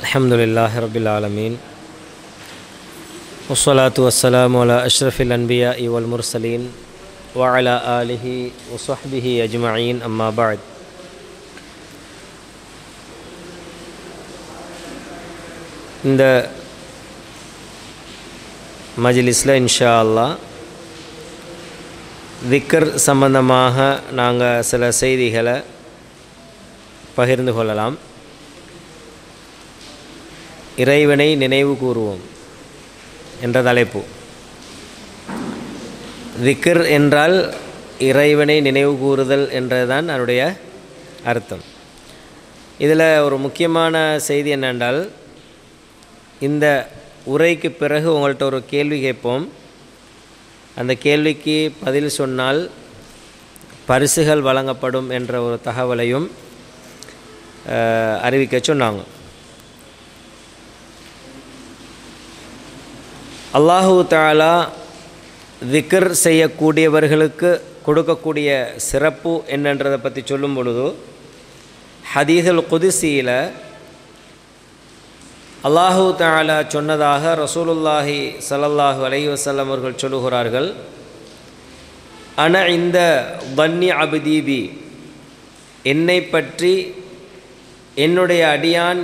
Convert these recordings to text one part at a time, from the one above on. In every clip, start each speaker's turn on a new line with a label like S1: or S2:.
S1: الحمد لله رب العالمين والصلاة والسلام على أشرف الأنبياء والمرسلين وعلى آله وصحبه أجمعين أما بعد இந்த மஜ்லிஸில் இன்ஷா அல்லாஹ் திக்கர் சம்பந்தமாக நாங்கள் சில செய்திகளை பகிர்ந்து கொள்ளலாம் இறைவனை நினைவு கூறுவோம் என்ற தலைப்பு. திக்ர் என்றால் இறைவனை நினைவு கூறுதல் என்றதுதான் அதனுடைய அர்த்தம். இதில் ஒரு முக்கியமான செய்தி என்னென்றால் இந்த உரைக்கு பிறகு உங்கள்கிட்ட ஒரு கேள்வி கேட்போம். அந்த கேள்விக்கு பதில் சொன்னால் பரிசுகள் வழங்கப்படும் என்ற ஒரு தகவலையும் அறிவிக்க சொன்னாங்க. அல்லாஹு தாலா விக்கர் செய்யக்கூடியவர்களுக்கு கொடுக்கக்கூடிய சிறப்பு என்னன்றதை பற்றி சொல்லும் பொழுது ஹதீஸுல் குதிசியில் அல்லாஹு தாலா சொன்னதாக ரசூலுல்லாஹி ஸல்லல்லாஹு அலைஹி வஸல்லம் அவர்கள் சொல்லுகிறார்கள் ஆனால் இந்த வன்னி அபுதீபி என்னை பற்றி என்னுடைய அடியான்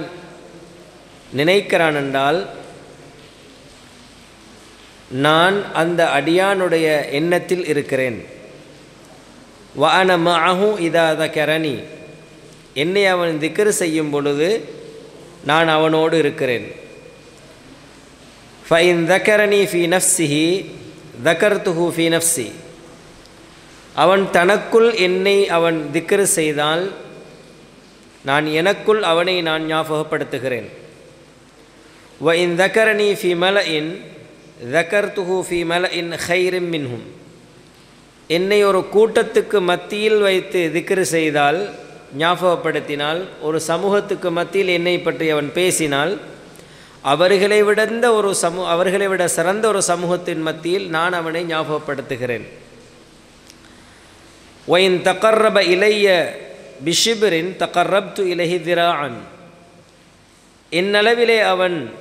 S1: நினைக்கிறான் என்றால் நான் அந்த அடியானுடைய எண்ணத்தில் இருக்கிறேன். வான மஅஹு இதா கரணி என்னை அவன் திக்கர் செய்யும் பொழுது நான் அவனோடு இருக்கிறேன். ஃபைன் தக்கரணி ஃபி நஃப்சிஹி தக்கர்த்துஹு ஃபி நஃப்சி அவன் தனக்குள் என்னை அவன் திக்கரு செய்தால் நான் எனக்குள் அவனை நான் ஞாபகப்படுத்துகிறேன். வ இன் தக்கரணி ஃபி மல இன் தக்கர்த்துஹு ஃபி மல இன் ஹைரிம் மின்ஹும் என்னை ஒரு கூட்டத்துக்கு மத்தியில் வைத்து திக்ரு செய்தால் ஞாபகப்படுத்தினால் ஒரு சமூகத்துக்கு மத்தியில் என்னை பற்றி அவன் பேசினால் அவர்களை விடந்த ஒரு சமூ அவர்களை விட சிறந்த ஒரு சமூகத்தின் மத்தியில் நான் அவனை ஞாபகப்படுத்துகிறேன். ஒயின் தக்கர்ரப இளைய பிஷிபிரின் தக்கர்ரப்து இலஹி திரான் என்னளவிலே அவன்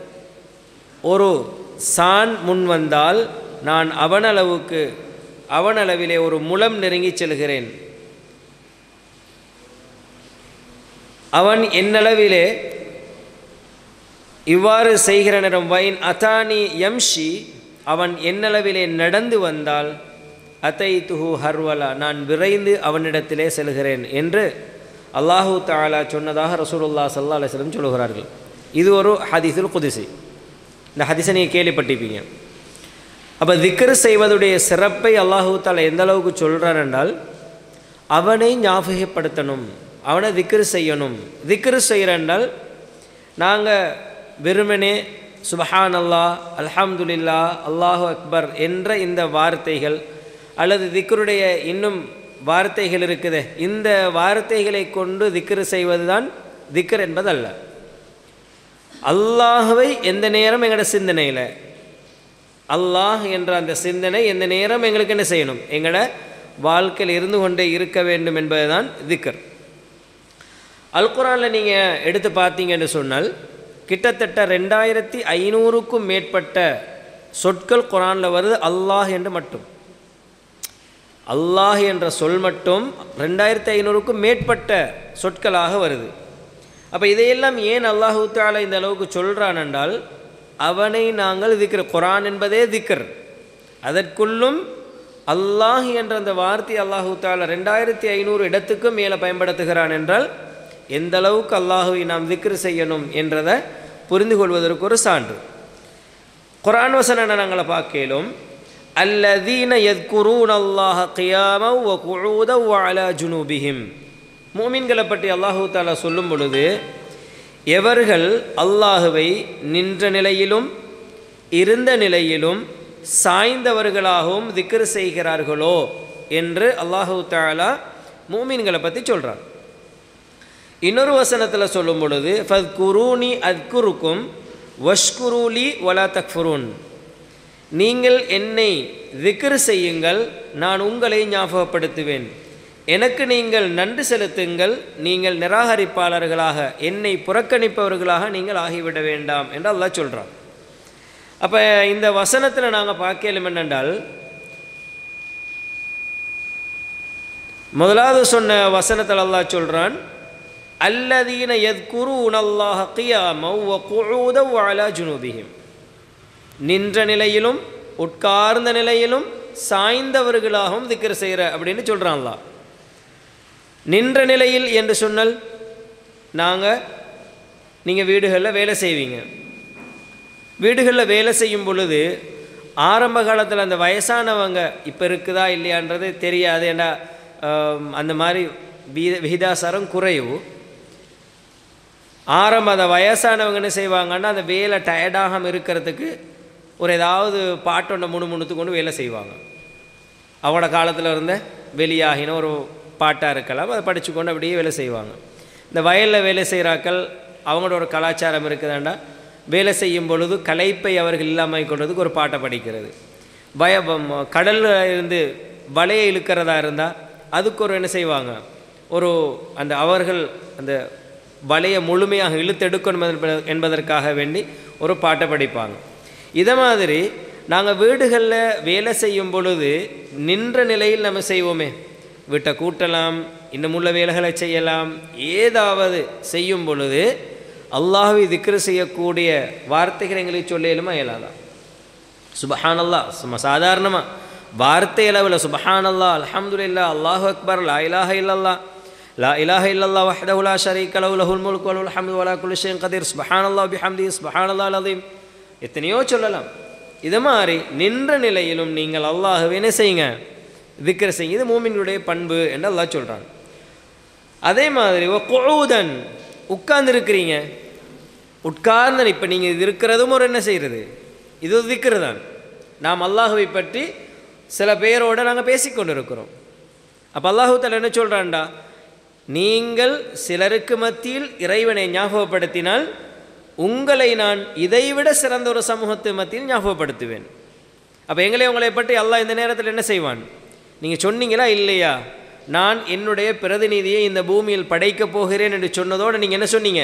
S1: ஒரு சான் முன் வந்தால் நான் அவனளவுக்கு அவனளவிலே ஒரு முலம் நெருங்கிச் செல்கிறேன். அவன் என்னளவிலே இவ்வாறு செய்கிற நேரம் வைன் அதானி யம்ஷி அவன் என்னளவிலே நடந்து வந்தால் அத்தை துஹு ஹர்வலா நான் விரைந்து அவனிடத்திலே செல்கிறேன் என்று அல்லாஹு தாலா சொன்னதாக ரசூலுல்லா சல்லா அலிஸ்லம் சொல்லுகிறார்கள் இது ஒரு ஹதீஸுல் குதிசை இந்த ஹதிசை நீங்கள் கேள்விப்பட்டிருப்பீங்க. அப்போ திக்கர் செய்வதுடைய சிறப்பை அல்லாஹு தாலா எந்த அளவுக்கு சொல்கிறார் என்றால் அவனை ஞாபகப்படுத்தணும் அவனை திக்கர் செய்யணும். திக்ரு செய்கிறென்றால் நாங்கள் வெறுமனே சுபஹான் அல்லாஹ் அல்ஹம்துலில்லா அல்லாஹு அக்பர் என்ற இந்த வார்த்தைகள் அல்லது திக்ருடைய இன்னும் வார்த்தைகள் இருக்குது இந்த வார்த்தைகளை கொண்டு திக்ரு செய்வது தான் திக்ர் என்பதல்ல. அல்லாஹுவை எந்த நேரம் எங்களோட சிந்தனையில்? அல்லாஹ் என்ற அந்த சிந்தனை எந்த நேரம் எங்களுக்கு என்ன செய்யணும்? எங்களோட வாழ்க்கையில் இருந்து கொண்டே இருக்க வேண்டும் என்பது தான் திக்கர் அல்குரானில் நீங்கள் எடுத்து பார்த்தீங்கன்னு சொன்னால் கிட்டத்தட்ட ரெண்டாயிரத்தி ஐநூறுக்கும் மேற்பட்ட சொற்கள் குரானில் வருது அல்லாஹ் என்று மட்டும். அல்லாஹ் என்ற சொல் மட்டும் ரெண்டாயிரத்தி ஐநூறுக்கும் மேற்பட்ட சொற்களாக வருது. அப்போ இதையெல்லாம் ஏன் அல்லாஹூ தாலா இந்த அளவுக்கு சொல்கிறான் என்றால் அவனை நாங்கள் திக்கர் குரான் என்பதே திக்கர் அதற்குள்ளும் அல்லாஹ் என்ற அந்த வார்த்தை அல்லாஹூ தாலா ரெண்டாயிரத்தி ஐநூறு இடத்துக்கும் மேலே பயன்படுத்துகிறான் என்றால் எந்த அளவுக்கு அல்லாஹுவை நாம் திக்ரு செய்யணும் என்றதை புரிந்து கொள்வதற்கு ஒரு சான்று. குரான் வசன நாங்களை பார்க்கலும்? அல்லதீன எத்குரூன் அல்லாஹ கியாமவ் வ குழூதவ் அலா ஜுனூபிஹிம். மூமின்களை பற்றி அல்லாஹு தாலா சொல்லும் பொழுது எவர்கள் அல்லாஹுவை நின்ற நிலையிலும் இருந்த நிலையிலும் சாய்ந்தவர்களாகவும் திக்ரு செய்கிறார்களோ என்று அல்லாஹு தாலா மூமீன்களை பற்றி சொல்கிறான் இன்னொரு வசனத்தில் சொல்லும் பொழுது ஃபத் குரூனி அத்குருக்கும் வஷ்குரூலி வலா தக்ஃபுரூன். நீங்கள் என்னை திக்ரு செய்யுங்கள் நான் உங்களை ஞாபகப்படுத்துவேன். எனக்கு நீங்கள் நன்றி செலுத்துங்கள் நீங்கள் நிராகரிப்பாளர்களாக என்னை புறக்கணிப்பவர்களாக நீங்கள் ஆகிவிட வேண்டாம் என்று அல்லா சொல்கிறான் அப்போ இந்த வசனத்தில் நாங்கள் பார்க்கலும் என்னென்றால் முதலாவது சொன்ன வசனத்தில் அல்லா சொல்கிறான் அல்லதீன எத்குரு அல்லாஹ் கியாமவ் வ குஊதவ் நின்ற நிலையிலும் உட்கார்ந்த நிலையிலும் சாய்ந்தவர்களாகவும் திக்கர் செய்கிற அப்படின்னு சொல்கிறான் நின்ற நிலையில் என்று சொன்னால் நாங்கள் நீங்கள் வீடுகளில் வேலை செய்வீங்க. வீடுகளில் வேலை செய்யும் பொழுது ஆரம்ப காலத்தில் அந்த வயசானவங்க இப்போ இருக்குதா இல்லையான்றது தெரியாது ஏன்னா அந்த மாதிரி வீத விகிதாசாரம் குறையும் ஆரம்ப அந்த வயசானவங்க என்ன செய்வாங்கன்னா அந்த வேலை டயர்டாகாமல் இருக்கிறதுக்கு ஒரு ஏதாவது பாட்டொன்றை முணு முணுத்து கொண்டு வேலை செய்வாங்க. அவங்களோட காலத்தில் இருந்த வெளியாகின ஒரு பாட்டாக இருக்கலாம் அதை படித்து கொண்டு அப்படியே வேலை செய்வாங்க. இந்த வயலில் வேலை செய்கிறாக்கள் அவங்களோட ஒரு கலாச்சாரம் இருக்குதாண்டா? வேலை செய்யும் பொழுது கலைப்பை அவர்கள் இல்லாமல் கொண்டதுக்கு ஒரு பாட்டை படிக்கிறது. வய கடலில் இருந்து வலையை இழுக்கிறதா இருந்தால் அதுக்கு ஒரு என்ன செய்வாங்க? ஒரு அந்த அவர்கள் அந்த வலையை முழுமையாக இழுத்தெடுக்கணும் என்பதற்காக வேண்டி ஒரு பாட்டை படிப்பாங்க. இதை மாதிரி நாங்கள் வீடுகளில் வேலை செய்யும் பொழுது நின்ற நிலையில் நம்ம செய்வோமே. வீட்டை கூட்டலாம் இன்னமுள்ள வேலைகளை செய்யலாம். ஏதாவது செய்யும் பொழுது அல்லாஹ்வை திக்ரு செய்யக்கூடிய வார்த்தைகள் எங்களுக்கு சொல்லலுமா இயலாதா சுபஹானல்லா சும்மா சாதாரணமாக வார்த்தை அளவில் சுபஹானல்லா அல்ஹம்துலில்லாஹ் அல்லாஹு அக்பர் லா இலாஹ இல்லல்லா லா இலாஹ இல்லல்லா வஹ்தஹு லா ஷரீக லஹு லஹுல் முல்கு வலஹுல் ஹம்து வலா குல்லி கதிர். சுபஹானல்லா பிஹம்தி சுபஹானல்லா அலதீம் எத்தனையோ சொல்லலாம். இது மாதிரி நின்ற நிலையிலும் நீங்கள் அல்லாஹுவே என்ன செய்யுங்க? திக்ர செய்யுது இது மூமின்களுடைய பண்பு என்று அல்லா சொல்கிறான் அதே மாதிரி ஓ குழூதன் உட்கார்ந்துருக்கிறீங்க. உட்கார்ந்து இப்போ நீங்கள் இது இருக்கிறதும் ஒரு என்ன செய்கிறது இது திக்ரு தான். நாம் அல்லாஹுவை பற்றி சில பேரோடு நாங்கள் பேசிக்கொண்டு இருக்கிறோம் அப்போ அல்லாஹு தலை என்ன சொல்கிறான்டா நீங்கள் சிலருக்கு மத்தியில் இறைவனை ஞாபகப்படுத்தினால் உங்களை நான் இதைவிட சிறந்த ஒரு சமூகத்து மத்தியில் ஞாபகப்படுத்துவேன். அப்போ எங்களை உங்களை பற்றி அல்லாஹ் இந்த நேரத்தில் என்ன செய்வான்? நீங்கள் சொன்னீங்களா? இல்லையா? நான் என்னுடைய பிரதிநிதியை இந்த பூமியில் படைக்கப் போகிறேன் என்று சொன்னதோடு நீங்கள் என்ன சொன்னீங்க?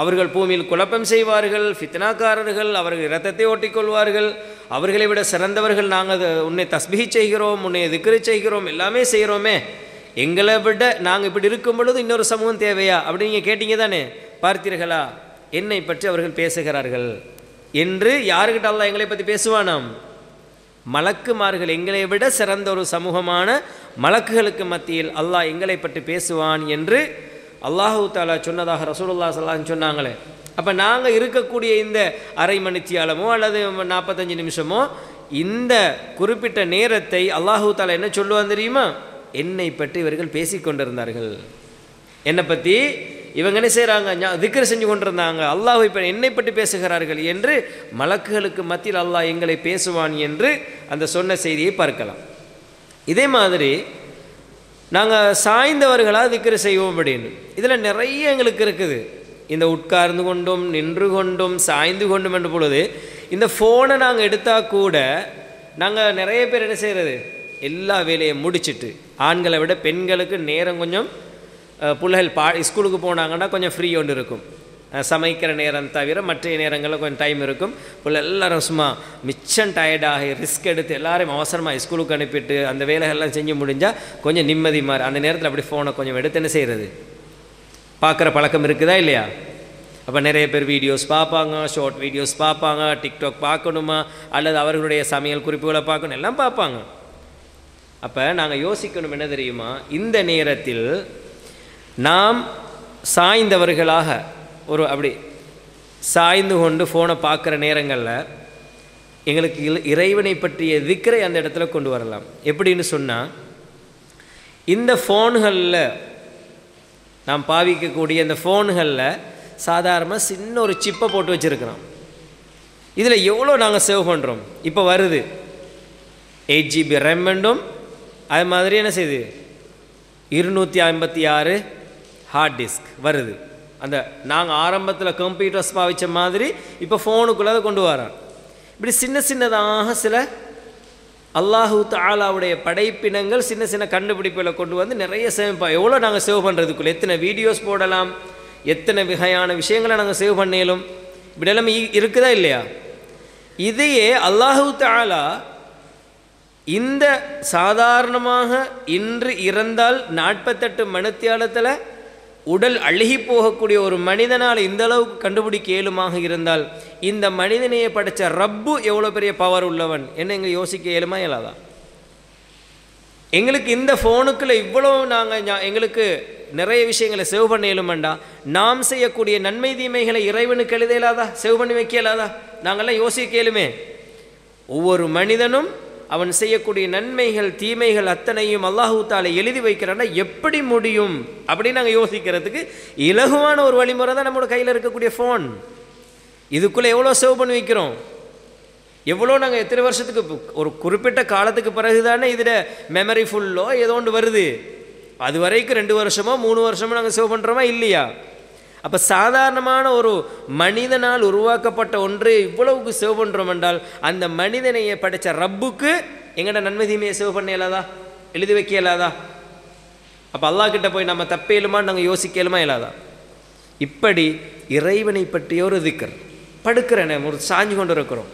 S1: அவர்கள் பூமியில் குழப்பம் செய்வார்கள் ஃபித்னாக்காரர்கள் அவர்கள் ரத்தத்தை ஓட்டிக்கொள்வார்கள் அவர்களை விட சிறந்தவர்கள் நாங்கள் உன்னை தஸ்பீஹ் செய்கிறோம் உன்னை திக்ரு செய்கிறோம் எல்லாமே செய்கிறோமே. எங்களை விட நாங்கள் இப்படி இருக்கும் பொழுது இன்னொரு சமூகம் தேவையா? அப்படின்னு நீங்கள் கேட்டீங்க தானே? பார்த்தீர்களா? என்னை பற்றி அவர்கள் பேசுகிறார்கள். என்று யாருக்கிட்ட அல்லாஹ் எங்களை பற்றி பேசுவானாம்? மலக்குமார்கள் எங்களை விட சிறந்த ஒரு சமூகமான மலக்குகளுக்கு மத்தியில் அல்லாஹ் எங்களை பற்றி பேசுவான் என்று அல்லாஹு தாலா சொன்னதாக ரசூலுல்லாஹ் ஸல்லல்லாஹு சொன்னாங்களே. அப்போ நாங்கள் இருக்கக்கூடிய இந்த அரை மணித்தியாலமோ அல்லது நாற்பத்தஞ்சு நிமிஷமோ இந்த குறிப்பிட்ட நேரத்தை அல்லாஹு தாலா என்ன சொல்லுவான் தெரியுமா? என்னை பற்றி இவர்கள் பேசிக்கொண்டிருந்தார்கள். என்னை பற்றி இவங்க என்ன செய்கிறாங்க திக்கர் செஞ்சு கொண்டிருந்தாங்க. அல்லாஹ் இப்போ என்னை பற்றி பேசுகிறார்கள் என்று மலக்குகளுக்கு மத்தியில் அல்லாஹ் எங்களை பேசுவான் என்று அந்த சொன்ன செய்தியை பார்க்கலாம். இதே மாதிரி நாங்கள் சாய்ந்தவர்களாக திக்கர் செய்வோம் அப்படின்னு. இதில் நிறைய எங்களுக்கு இருக்குது. இந்த உட்கார்ந்து கொண்டும் நின்று கொண்டும் சாய்ந்து கொண்டும் என்ற பொழுது இந்த ஃபோனை நாங்கள் எடுத்தால் கூட நாங்கள் நிறைய பேர் என்ன செய்கிறது எல்லா வேலையும் முடிச்சிட்டு ஆண்களை விட பெண்களுக்கு நேரம் கொஞ்சம் பிள்ளைகள் பா ஸ்கூலுக்கு போனாங்கன்னா கொஞ்சம் ஃப்ரீ ஒன்று இருக்கும். சமைக்கிற நேரம் தவிர மற்ற நேரங்களில் கொஞ்சம் டைம் இருக்கும். பிள்ளை எல்லாரும் சும்மா மிச்சம் டயர்டாகி ரிஸ்க் எடுத்து எல்லாரையும் அவசரமாக ஸ்கூலுக்கு அனுப்பிட்டு அந்த வேலைகள்லாம் செஞ்சு முடிஞ்சால் கொஞ்சம் நிம்மதி மாதிரி அந்த நேரத்தில் அப்படி ஃபோனை கொஞ்சம் எடுத்து என்ன செய்கிறது பார்க்குற பழக்கம் இருக்குதா இல்லையா? அப்போ நிறைய பேர் வீடியோஸ் பார்ப்பாங்க ஷார்ட் வீடியோஸ் பார்ப்பாங்க டிக்டாக் பார்க்கணுமா? அல்லது அவர்களுடைய சமையல் குறிப்புகளை பார்க்கணும்? எல்லாம் பார்ப்பாங்க. அப்போ நாங்கள் யோசிக்கணும் என்ன தெரியுமா? இந்த நேரத்தில் நாம் சாய்ந்தவர்களாக ஒரு அப்படி சாய்ந்து கொண்டு ஃபோனை பார்க்குற நேரங்களில் எங்களுக்கு இறைவனை பற்றிய திக்கரை அந்த இடத்துல கொண்டு வரலாம். எப்படின்னு சொன்னால் இந்த ஃபோன்களில் நாம் பாவிக்கக்கூடிய இந்த ஃபோன்களில் சாதாரணமாக சின்ன ஒரு சிப்பை போட்டு வச்சுருக்கிறோம். இதில் எவ்வளோ நாங்கள் சேவ் பண்ணுறோம் இப்போ வருது. எயிட் ஜிபி ரேம் வேண்டும். அது மாதிரி என்ன செய்யுது இருநூற்றி ஐம்பத்தி ஆறு ஹார்ட் டிஸ்க் வருது. அந்த நாங்கள் ஆரம்பத்தில் கம்ப்யூட்டர்ஸ் பாவித்த மாதிரி இப்போ ஃபோனுக்குள்ளே அதை கொண்டு வரோம் இப்படி சின்ன சின்னதாக சில அல்லாஹூ தாலாவுடைய படைப்பினங்கள் சின்ன சின்ன கண்டுபிடிப்புகளை கொண்டு வந்து நிறைய சேமிப்பா. எவ்வளோ நாங்கள் சேவ் பண்ணுறதுக்குள்ள எத்தனை வீடியோஸ் போடலாம்? எத்தனை வகையான விஷயங்களை நாங்கள் சேவ் பண்ணேலும்? இப்படி இ- இருக்குதா இல்லையா? இதையே அல்லாஹூ தாலா இந்த சாதாரணமாக இன்று இறந்தால் நாற்பத்தெட்டு மணித்தியாலத்தில் உடல் அழுகி போகக்கூடிய ஒரு மனிதனால் இந்த அளவுக்கு கண்டுபிடிக்க இயலுமாக இருந்தால் இந்த மனிதனையை படைச்ச ரப்பு எவ்வளோ பெரிய பவர் உள்ளவன்? என்ன எங்களை யோசிக்க இயலுமா இயலாதா? எங்களுக்கு இந்த ஃபோனுக்குள்ள இவ்வளோ நாங்கள் எங்களுக்கு நிறைய விஷயங்களை சேவ் பண்ண இயலுமாண்டா? நாம் செய்யக்கூடிய நன்மை தீமைகளை இறைவனுக்கு எழுத இயலாதா? சேவ் பண்ணி வைக்க இயலாதா? நாங்கள்லாம் யோசிக்க இயலுமே. ஒவ்வொரு மனிதனும் அவன் செய்யக்கூடிய நன்மைகள் தீமைகள் அத்தனையும் அல்லாஹூ தாலை எழுதி வைக்கிறான்னா எப்படி முடியும்? அப்படின்னு நாங்கள் யோசிக்கிறதுக்கு இலகுவான ஒரு வழிமுறை தான் நம்மளோட கையில் இருக்கக்கூடிய ஃபோன் இதுக்குள்ளே எவ்வளோ சேவ் பண்ணி வைக்கிறோம்? எவ்வளோ நாங்கள் எத்தனை வருஷத்துக்கு ஒரு குறிப்பிட்ட காலத்துக்கு பிறகு தானே இதில் மெமரி ஃபுல்லோ ஏதோ ஒன்று வருது. அது வரைக்கும் ரெண்டு வருஷமோ மூணு வருஷமோ நாங்கள் சேவ் பண்ணுறோமா இல்லையா? அப்போ சாதாரணமான ஒரு மனிதனால் உருவாக்கப்பட்ட ஒன்று இவ்வளவுக்கு சேவ் பண்ணுறோம் என்றால் அந்த மனிதனையை படைச்ச ரப்புக்கு எங்கட நன்மை தீமையை சேவ் பண்ண இயலாதா? எழுதி வைக்க இயலாதா? அப்போ அல்லாஹ் கிட்ட போய் நம்ம தப்பேலுமான்னு நாங்கள் யோசிக்க இயலுமா இயலாதா? இப்படி இறைவனை பற்றிய ஒரு திக்கர் படுக்கிற நேரம் ஒரு சாஞ்சு கொண்டு இருக்கிறோம்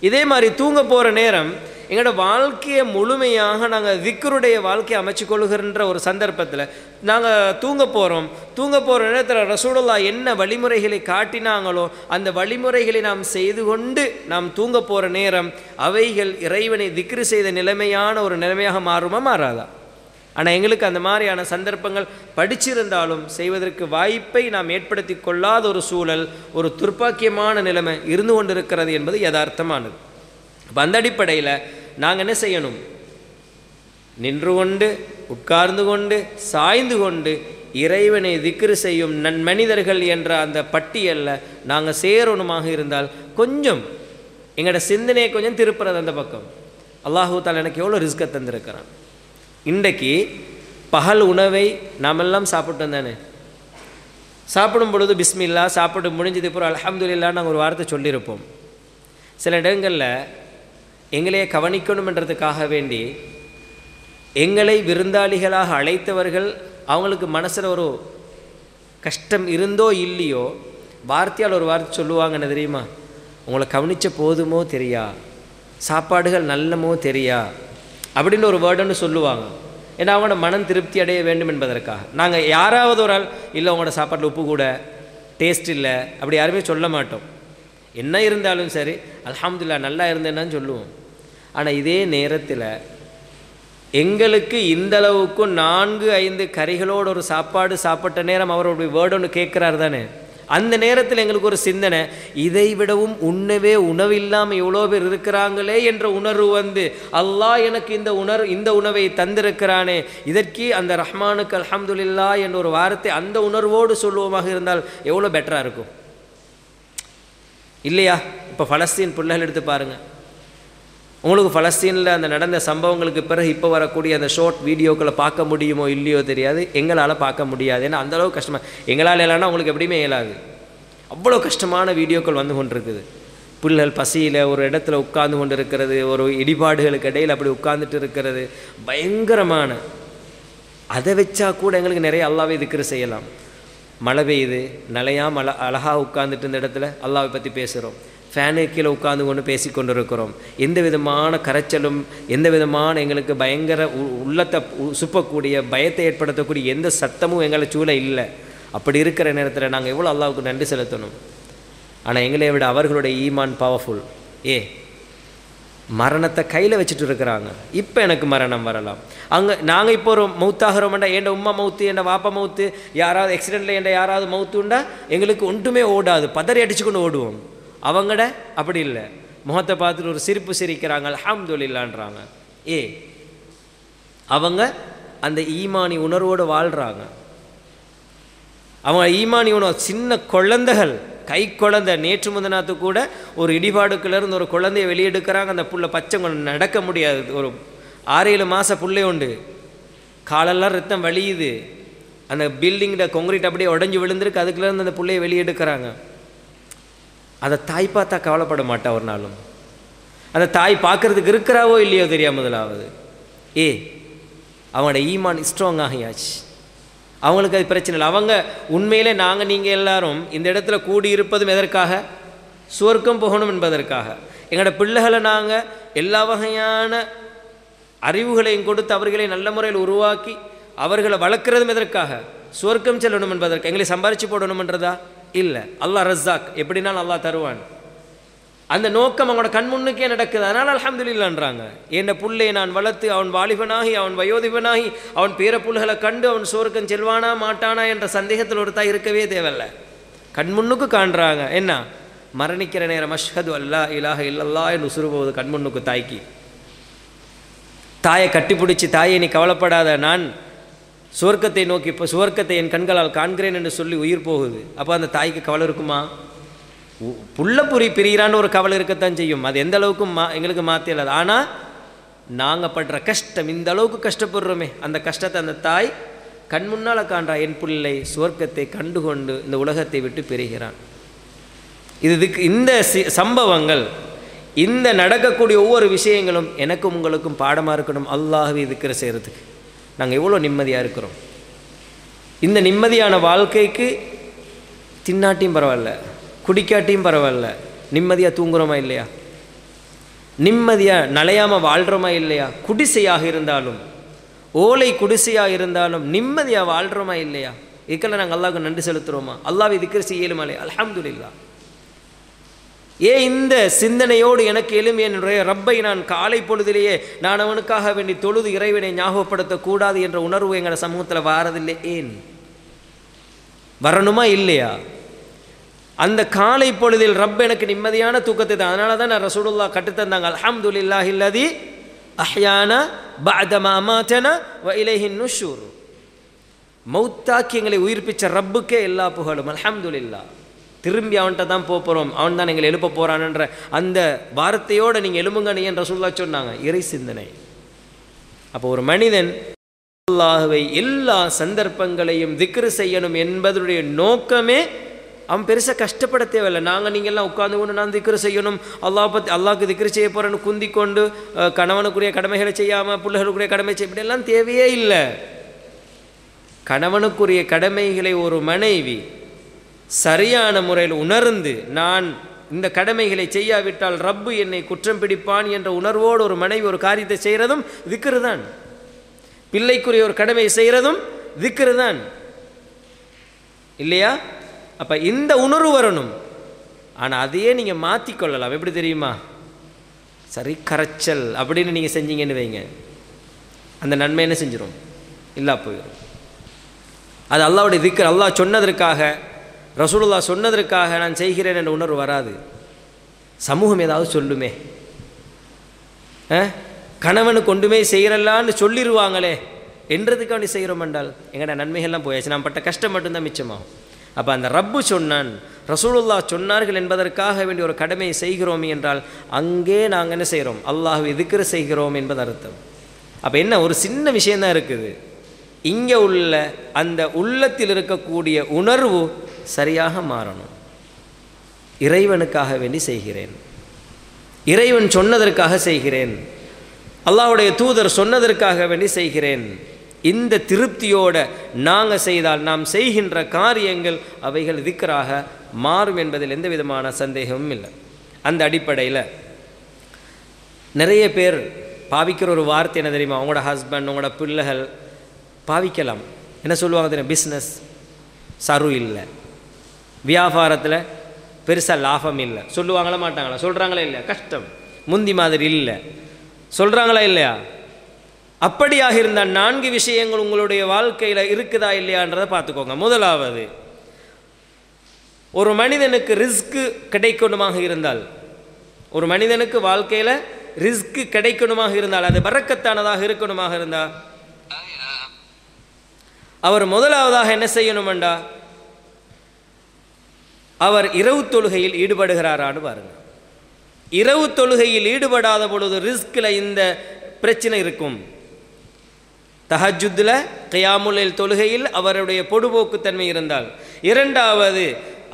S1: இதே மாதிரி தூங்க போகிற நேரம் எங்களோட வாழ்க்கையை முழுமையாக நாங்கள் திக்கருடைய வாழ்க்கையை அமைச்சு கொள்ளுகின்ற ஒரு சந்தர்ப்பத்தில் நாங்கள் தூங்க போகிறோம் தூங்க போகிற நேரத்தில் ரசூலுல்லா என்ன வழிமுறைகளை காட்டினாங்களோ அந்த வழிமுறைகளை நாம் செய்து கொண்டு நாம் தூங்க போகிற நேரம் அவைகள் இறைவனை திக்ரு செய்த நிலைமையான ஒரு நிலைமையாக மாறுமா மாறாதா? ஆனால் எங்களுக்கு அந்த மாதிரியான சந்தர்ப்பங்கள் படிச்சிருந்தாலும் செய்வதற்கு வாய்ப்பை நாம் ஏற்படுத்தி கொள்ளாத ஒரு சூழல் ஒரு துர்ப்பாக்கியமான நிலைமை இருந்து கொண்டிருக்கிறது என்பது யதார்த்தமானது. அப்ப அந்த அடிப்படையில் நாங்கள் என்ன செய்யணும்? நின்று கொண்டு உட்கார்ந்து கொண்டு சாய்ந்து கொண்டு இறைவனை திக்ரு செய்யும் நன்மனிதர்கள் என்ற அந்த பட்டியலில் நாங்கள் சேரணுமாக இருந்தால் கொஞ்சம் எங்களோட சிந்தனையை கொஞ்சம் திருப்புறது அந்த பக்கம். அல்லாஹூ தால் எனக்கு எவ்வளோ ரிஸ்கை தந்திருக்கிறான். இன்றைக்கு பகல் உணவை நாமெல்லாம் சாப்பிட்டோம் தானே. சாப்பிடும் பொழுது பிஸ்மில்லா சாப்பிட்டு முடிஞ்சது அப்புறம் அல்ஹம்துலில்லாஹ்னு நாங்கள் ஒரு வார்த்தை சொல்லியிருப்போம் சில இடங்களில் எங்களையே கவனிக்கணுமென்றதுக்காக வேண்டி எங்களை விருந்தாளிகளாக அழைத்தவர்கள் அவங்களுக்கு மனசில் ஒரு கஷ்டம் இருந்தோ இல்லையோ வார்த்தையால் ஒரு வார்த்தை சொல்லுவாங்கன்னு தெரியுமா? உங்களை கவனித்த போதுமோ தெரியா? சாப்பாடுகள் நல்லமோ தெரியா? அப்படின்னு ஒரு வேர்டுன்னு சொல்லுவாங்க. ஏன்னா அவங்களோட மனம் திருப்தி அடைய வேண்டும் என்பதற்காக. நாங்கள் யாராவது ஒரு ஆள் இல்லை உங்களோட சாப்பாட்டில் உப்பு கூட டேஸ்ட் இல்லை. அப்படி யாருமே சொல்ல மாட்டோம். என்ன இருந்தாலும் சரி அலமதுல்லா நல்லா இருந்தேன்னு சொல்லுவோம். ஆனால் இதே நேரத்தில் எங்களுக்கு இந்தளவுக்கும் நான்கு ஐந்து கறிகளோட ஒரு சாப்பாடு சாப்பிட்ட நேரம் அவருடைய வேர்டு ஒன்று கேட்குறாரு தானே? அந்த நேரத்தில் எங்களுக்கு ஒரு சிந்தனை இதை விடவும் உண்ணவே உணவில்லாமல் எவ்வளோ பேர் இருக்கிறாங்களே என்ற உணர்வு வந்து அல்லாஹ் எனக்கு இந்த உணர் இந்த உணவை தந்திருக்கிறானே. இதற்கு அந்த ரஹ்மானுக்கு அலமதுல்லா என்ற ஒரு வார்த்தை அந்த உணர்வோடு சொல்லுவோமாக இருந்தால் எவ்வளோ பெட்டராக இருக்கும்? இல்லையா? இப்போ ஃபலஸ்தீன் பிள்ளைகள் எடுத்து பாருங்கள் உங்களுக்கு ஃபலஸ்தீனில் அந்த நடந்த சம்பவங்களுக்கு பிறகு இப்போ வரக்கூடிய அந்த ஷார்ட் வீடியோக்களை பார்க்க முடியுமோ இல்லையோ தெரியாது. எங்களால் பார்க்க முடியாது. ஏன்னா அந்தளவு கஷ்டமாக எங்களால் இல்லைன்னா உங்களுக்கு எப்படியுமே இயலாது. அவ்வளோ கஷ்டமான வீடியோக்கள் வந்து கொண்டிருக்குது. புல்கள் பசியில் ஒரு இடத்துல உட்கார்ந்து கொண்டு இருக்கிறது ஒரு இடிபாடுகளுக்கு இடையில் அப்படி உட்கார்ந்துட்டு இருக்கிறது. பயங்கரமான. அதை வச்சா கூட எங்களுக்கு நிறைய அல்லாவே திக்ரு செய்யலாம். மழை பெய்யுது நிலையாக மழை அழகாக உட்காந்துட்டு இந்த இடத்துல அல்லாவை பற்றி பேசுகிறோம் ஃபேனு கீழே உட்காந்து கொண்டு பேசி கொண்டு இருக்கிறோம் எந்த விதமான கரைச்சலும் எந்த விதமான எங்களுக்கு பயங்கர உ- உள்ளத்தை சுப்பக்கூடிய பயத்தை ஏற்படுத்தக்கூடிய எந்த சத்தமும் எங்களை சூழ இல்லை. அப்படி இருக்கிற நேரத்தில் நாங்கள் எவ்வளோ அல்லாவுக்கு நன்றி செலுத்தணும். ஆனால் எங்களை விட அவர்களுடைய ஈமான் பவர்ஃபுல் ஏ மரணத்தை கையில் வச்சுட்டு இருக்கிறாங்க. இப்போ எனக்கு மரணம் வரலாம். அங்கே நாங்கள் இப்போ ஒரு மௌத்தாகிறோம்டா என் உம்மா மவுத்து என் வாப்பா மவுத்து யாராவது ஆக்சிடெண்ட்டில் என் யாராவது மவுத்து உண்டா? எங்களுக்கு ஒன்றுமே ஓடாது. பதறி அடிச்சுக்கொண்டு ஓடுவோம். அவங்கட அப்படி இல்லை. முகத்தை பார்த்துட்டு ஒரு சிரிப்பு சிரிக்கிறாங்க அல்ஹம்துலில்லான்றாங்க ஏ அவங்க அந்த ஈமானி உணர்வோடு வாழ்கிறாங்க அவங்க ஈமானி உணவு சின்ன குழந்தைகள் கை குழந்தை நேற்று முதனாத்து கூட ஒரு இடிபாடுக்குள்ளேருந்து ஒரு குழந்தைய வெளியெடுக்கிறாங்க. அந்த புள்ள பச்சை குழந்தை நடக்க முடியாது. ஒரு ஆறு ஏழு மாத புள்ளை உண்டு. காலெல்லாம் ரத்தம் வலியுது. அந்த பில்டிங்கில் கொங்கிரீட் அப்படியே உடஞ்சி விழுந்திருக்கு. அதுக்குள்ளேருந்து அந்த பிள்ளையை வெளியெடுக்கிறாங்க. அதை தாய் பார்த்தா கவலைப்பட மாட்டா ஒரு நாளும். அந்த தாய் பார்க்கறதுக்கு இருக்கிறாவோ இல்லையோ தெரியாம முதலாவது. ஏ அவனோட ஈமான் ஸ்ட்ராங் ஆகியாச்சு. அவங்களுக்கு அது பிரச்சனை இல்லை. அவங்க உண்மையிலே நாங்கள் நீங்கள் எல்லாரும் இந்த இடத்துல கூடியிருப்பதும் எதற்காக? சுவர்க்கம் போகணும் என்பதற்காக. எங்களோட பிள்ளைகளை நாங்கள் எல்லா வகையான அறிவுகளையும் கொடுத்து அவர்களை நல்ல முறையில் உருவாக்கி அவர்களை வளர்க்குறதும் எதற்காக? சுவர்க்கம் செல்லணும் என்பதற்கு. எங்களை சம்பாரித்து போடணுமன்றதா? இல்லை. அல்லாஹ் ரஸ்ஸாக். எப்படினாலும் நல்லா தருவான். அந்த நோக்கம் அவனோட கண் முன்னுக்கே நடக்குது. அதனால் அல்ஹம்துலில்லான்றாங்க. என்ன புள்ளை நான் வளர்த்து அவன் வாலிபனாகி அவன் வயோதிபனாகி அவன் பேர புல்களை கண்டு அவன் சோர்க்கம் செல்வானா மாட்டானா என்ற சந்தேகத்தில் ஒரு தாய் இருக்கவே தேவையில்ல. கண் முன்னுக்கு காண்றாங்க. என்ன? மரணிக்கிற நேரம் அஷ்ஹது அல்லா இலாக இல்லல்லா என்று உசுறுபோவது கண் முன்னுக்கு தாய்க்கு. தாயை கட்டிப்பிடிச்சி தாயை நீ கவலைப்படாத நான் சுவர்க்கத்தை நோக்கி இப்போ சுவர்க்கத்தை என் கண்களால் காண்கிறேன் என்று சொல்லி உயிர் போகுது. அப்போ அந்த தாய்க்கு கவலை இருக்குமா? உ- புரி பிரிகிறான்னு ஒரு கவலை இருக்கத்தான் செய்யும். அது எந்த அளவுக்கு மா எங்களுக்கு மாற்றியலாது ஆனால் நாங்கள் படுற கஷ்டம் இந்த அளவுக்கு கஷ்டப்படுறோமே. அந்த கஷ்டத்தை அந்த தாய் கண் முன்னால் காண்றா. என் பிள்ளை சுவர்க்கத்தை கண்டுகொண்டு இந்த உலகத்தை விட்டு பிரிகிறான். இது இதுக்கு இந்த சம்பவங்கள் இந்த நடக்கக்கூடிய ஒவ்வொரு விஷயங்களும் எனக்கும் உங்களுக்கும் பாடமாக இருக்கணும். அல்லாஹவே இருக்கிற செய்கிறதுக்கு நாங்கள் எவ்வளோ நிம்மதியாக இருக்கிறோம். இந்த நிம்மதியான வாழ்க்கைக்கு தின்னாட்டியும் பரவாயில்ல. குடிக்காட்டியும் பரவாயில்ல. நிம்மதியாக தூங்குறோமா இல்லையா? நிம்மதியாக நலையாமல் வாழ்கிறோமா இல்லையா? குடிசையாக இருந்தாலும் ஓலை குடிசையாக இருந்தாலும் நிம்மதியாக வாழ்கிறோமா இல்லையா? இதுக்கெல்லாம் நாங்கள் அல்லாவுக்கு நன்றி செலுத்துகிறோமா அல்லாஹ் இதுக்கிற செய்யலுமாலே இல்லையா இல்லா ஏன் இந்த சிந்தனையோடு எனக்கு எழும் என்னுடைய ரப்பை நான் காலை பொழுதிலேயே நான் அவனுக்காக வேண்டி தொழுது இறைவனை ஞாபகப்படுத்தக்கூடாது என்ற உணர்வு எங்கள் சமூகத்தில் வாரதில்லை. ஏன்? வரணுமா இல்லையா? அந்த காலை பொழுதில் ரப் எனக்கு நிம்மதியான தூக்கத்தை தான் அதனால தான் நான் ரசூலுல்லா கட்டுத்தந்தாங்க அல்ஹம்துலில்லாஹி இல்லதி அஹ்யானா பஅதமா அமாத்தனா வ இலைஹின் நுஷூர். மௌத்தாக்கி எங்களை உயிர்ப்பிச்ச ரப்புக்கே எல்லா புகழும். அல்ஹம்துலில்லாஹ். திரும்பி அவன்கிட்ட தான் போக போகிறோம் அவன் தான் எங்களை எழுப்ப போகிறான்ன்ற அந்த வார்த்தையோடு நீங்கள் எழும்புங்க என்ற ரசூல்லா சொன்னாங்க. இறை சிந்தனை. அப்போ ஒரு மனிதன் அல்லாஹுவை எல்லா சந்தர்ப்பங்களையும் திக்ரு செய்யணும் என்பதனுடைய நோக்கமே அவன் பெருசாக கஷ்டப்பட தேவையில்லை. நாங்கள் நீங்கள்லாம் உட்காந்து கொண்டு நான் திக்ரு செய்யணும். அல்லாஹ் பற்றி அல்லாவுக்கு திக்ரு செய்ய போகிறேன்னு குந்தி கொண்டு கணவனுக்குரிய கடமைகளை செய்யாமல் பிள்ளைகளுக்குரிய கடமை செய்ய இப்படியெல்லாம் தேவையே இல்லை. கணவனுக்குரிய கடமைகளை ஒரு மனைவி சரியான முறையில் உணர்ந்து நான் இந்த கடமைகளை செய்யாவிட்டால் ரப்பு என்னை குற்றம் பிடிப்பான் என்ற உணர்வோடு ஒரு மனைவி ஒரு காரியத்தை செய்கிறதும் திக்ரு தான். பிள்ளைக்குரிய ஒரு கடமை செய்கிறதும் திக்ரு தான். இல்லையா? அப்போ இந்த உணர்வு வரணும். ஆனால் அதையே நீங்கள் மாற்றிக்கொள்ளலாம் எப்படி தெரியுமா? சரி கரைச்சல் அப்படின்னு நீங்கள் செஞ்சீங்கன்னு வைங்க. அந்த நன்மை என்ன செஞ்சிடும் இல்லா போயிடும் அது அல்லாவுடைய திக்கர் அல்லாஹ் சொன்னதற்காக ரசூலுல்லா சொன்னதற்காக நான் செய்கிறேன் என்ற உணர்வு வராது. சமூகம் ஏதாவது சொல்லுமே. ஆ? கணவனுக்கு ஒன்றுமே செய்கிறல்லான்னு சொல்லிடுவாங்களே என்றதுக்கு என்றதுக்காண்டி செய்கிறோம் என்றால் எங்கடா நன்மைகள்லாம் போயாச்சு? நான் பட்ட கஷ்டம் மட்டும்தான் மிச்சமாகும். அப்போ அந்த ரப்பு சொன்னான் ரசூலுல்லா சொன்னார்கள் என்பதற்காக வேண்டிய ஒரு கடமையை செய்கிறோம் என்றால் அங்கே நாங்கள் என்ன செய்கிறோம் அல்லாஹ் எதுக்கிற செய்கிறோம் என்பது அர்த்தம். அப்போ என்ன ஒரு சின்ன விஷயந்தான் இருக்குது. இங்கே உள்ள அந்த உள்ளத்தில் இருக்கக்கூடிய உணர்வு சரியாக மாறணும். இறைவனுக்காக வேண்டி செய்கிறேன். இறைவன் சொன்னதற்காக செய்கிறேன். அல்லாவுடைய தூதர் சொன்னதற்காக வேண்டி செய்கிறேன். இந்த திருப்தியோட நாங்கள் செய்தால் நாம் செய்கின்ற காரியங்கள் அவைகள் திக்கராக மாறும் என்பதில் எந்த விதமான சந்தேகமும் இல்லை. அந்த அடிப்படையில் நிறைய பேர் பாவிக்கிற ஒரு வார்த்தை என்ன தெரியுமா? உங்களோட ஹஸ்பண்ட் உங்களோட பிள்ளைகள் பாவிக்கலாம். என்ன சொல்லுவாங்க தெரியும்? பிஸ்னஸ் சரு இல்லை. வியாபாரத்தில் பெருசாக லாபம் இல்லை. சொல்லுவாங்களா மாட்டாங்களா? சொல்கிறாங்களா இல்லையா? கஷ்டம். முந்தி மாதிரி இல்லை. சொல்கிறாங்களா இல்லையா? அப்படியாக இருந்தால் நான்கு விஷயங்கள் உங்களுடைய வாழ்க்கையில் இருக்குதா இல்லையான்றதை பார்த்துக்கோங்க. முதலாவது ஒரு மனிதனுக்கு ரிஸ்க்கு கிடைக்கணுமாக இருந்தால் ஒரு மனிதனுக்கு வாழ்க்கையில் ரிஸ்க்கு கிடைக்கணுமாக இருந்தால் அது பறக்கத்தானதாக இருக்கணுமாக இருந்தால் அவர் முதலாவதாக என்ன செய்யணுமெண்டா? அவர் இரவு தொழுகையில் ஈடுபடுகிறாரான்னு பாருங்க. இரவு தொழுகையில் ஈடுபடாத பொழுது ரிஸ்கில் இந்த பிரச்சனை இருக்கும். தஹஜுத்தில் கயாமுலில் தொழுகையில் அவருடைய பொடுபோக்குத்தன்மை இருந்தால். இரண்டாவது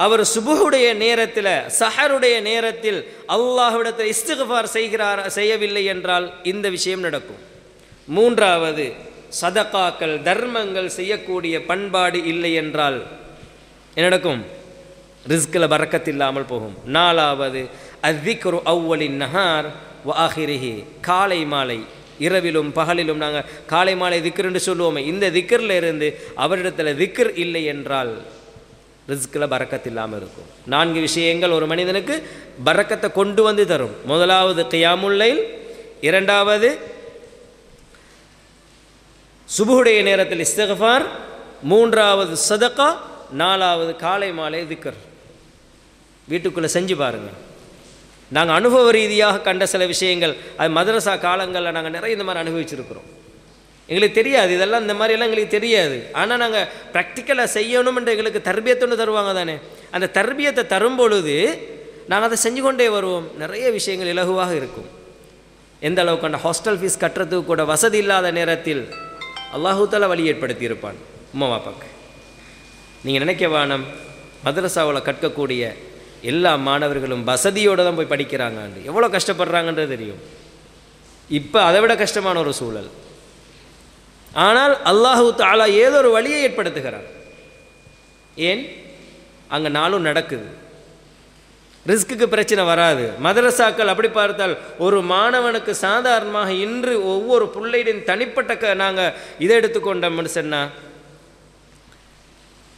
S1: அவர் சுபுடைய நேரத்தில் சஹருடைய நேரத்தில் அல்லாஹ்விடத்தில் இஸ்திகஃபார் செய்கிறார் செய்யவில்லை என்றால் இந்த விஷயம் நடக்கும். மூன்றாவது சதகாக்கள் தர்மங்கள் செய்யக்கூடிய பண்பாடு இல்லை என்றால் என்ன நடக்கும்? ரிஸ்கில் பறக்கத்தில்லாமல் போகும். நாலாவது அத்திக்ரு அவ்வலின் நஹார் வாஹிரிஹி காலை மாலை இரவிலும் பகலிலும் நாங்கள் காலை மாலை திக்ருன்னு சொல்லுவோமே இந்த திக்கரில் இருந்து அவரிடத்தில் திக்கர் இல்லை என்றால் ரிஸ்கில் பறக்கத் இல்லாமல் இருக்கும். நான்கு விஷயங்கள் ஒரு மனிதனுக்கு பறக்கத்தை கொண்டு வந்து தரும். முதலாவது கியாமுல்லைல் இரண்டாவது சுபுடைய நேரத்தில் இஸ்தகஃபார் மூன்றாவது சதக்கா நாலாவது காலை மாலை திக்கர். வீட்டுக்குள்ளே செஞ்சு பாருங்கள் நாங்கள் அனுபவ ரீதியாக கண்ட சில விஷயங்கள் அது மதரசா காலங்களில் நாங்கள் நிறைய இந்த மாதிரி அனுபவிச்சிருக்கிறோம். எங்களுக்கு தெரியாது இதெல்லாம் இந்த மாதிரியெல்லாம் எங்களுக்கு தெரியாது. ஆனால் நாங்கள் ப்ராக்டிக்கலாக செய்யணும்ன்ற எங்களுக்கு தர்பியத்தொன்று தருவாங்க தானே. அந்த தர்பியத்தை தரும் பொழுது நாங்கள் அதை செஞ்சு கொண்டே வருவோம். நிறைய விஷயங்கள் இலகுவாக இருக்கும். எந்த அளவுக்கு அந்த ஹாஸ்டல் ஃபீஸ் கட்டுறதுக்கு கூட வசதி இல்லாத நேரத்தில் அல்லாஹூத்தால வழி ஏற்படுத்தி இருப்பான் உமா பாப்பாக்கு நீங்கள் நினைக்க வானம் மதரசாவில் கற்கக்கூடிய எல்லா மாணவர்களும் வசதியோடு தான் போய் படிக்கிறாங்க எவ்வளோ கஷ்டப்படுறாங்கன்றது தெரியும். இப்போ அதை விட கஷ்டமான ஒரு சூழல். ஆனால் அல்லாஹு தாலா ஏதோ ஒரு வழியை ஏற்படுத்துகிறார். ஏன்? அங்கே நாளும் நடக்குது. ரிஸ்க்குக்கு பிரச்சனை வராது. மதரசாக்கள் அப்படி பார்த்தால் ஒரு மாணவனுக்கு சாதாரணமாக இன்று ஒவ்வொரு பிள்ளையின் தனிப்பட்ட க நாங்கள் இதை எடுத்துக்கொண்டோம்னு சொன்னால்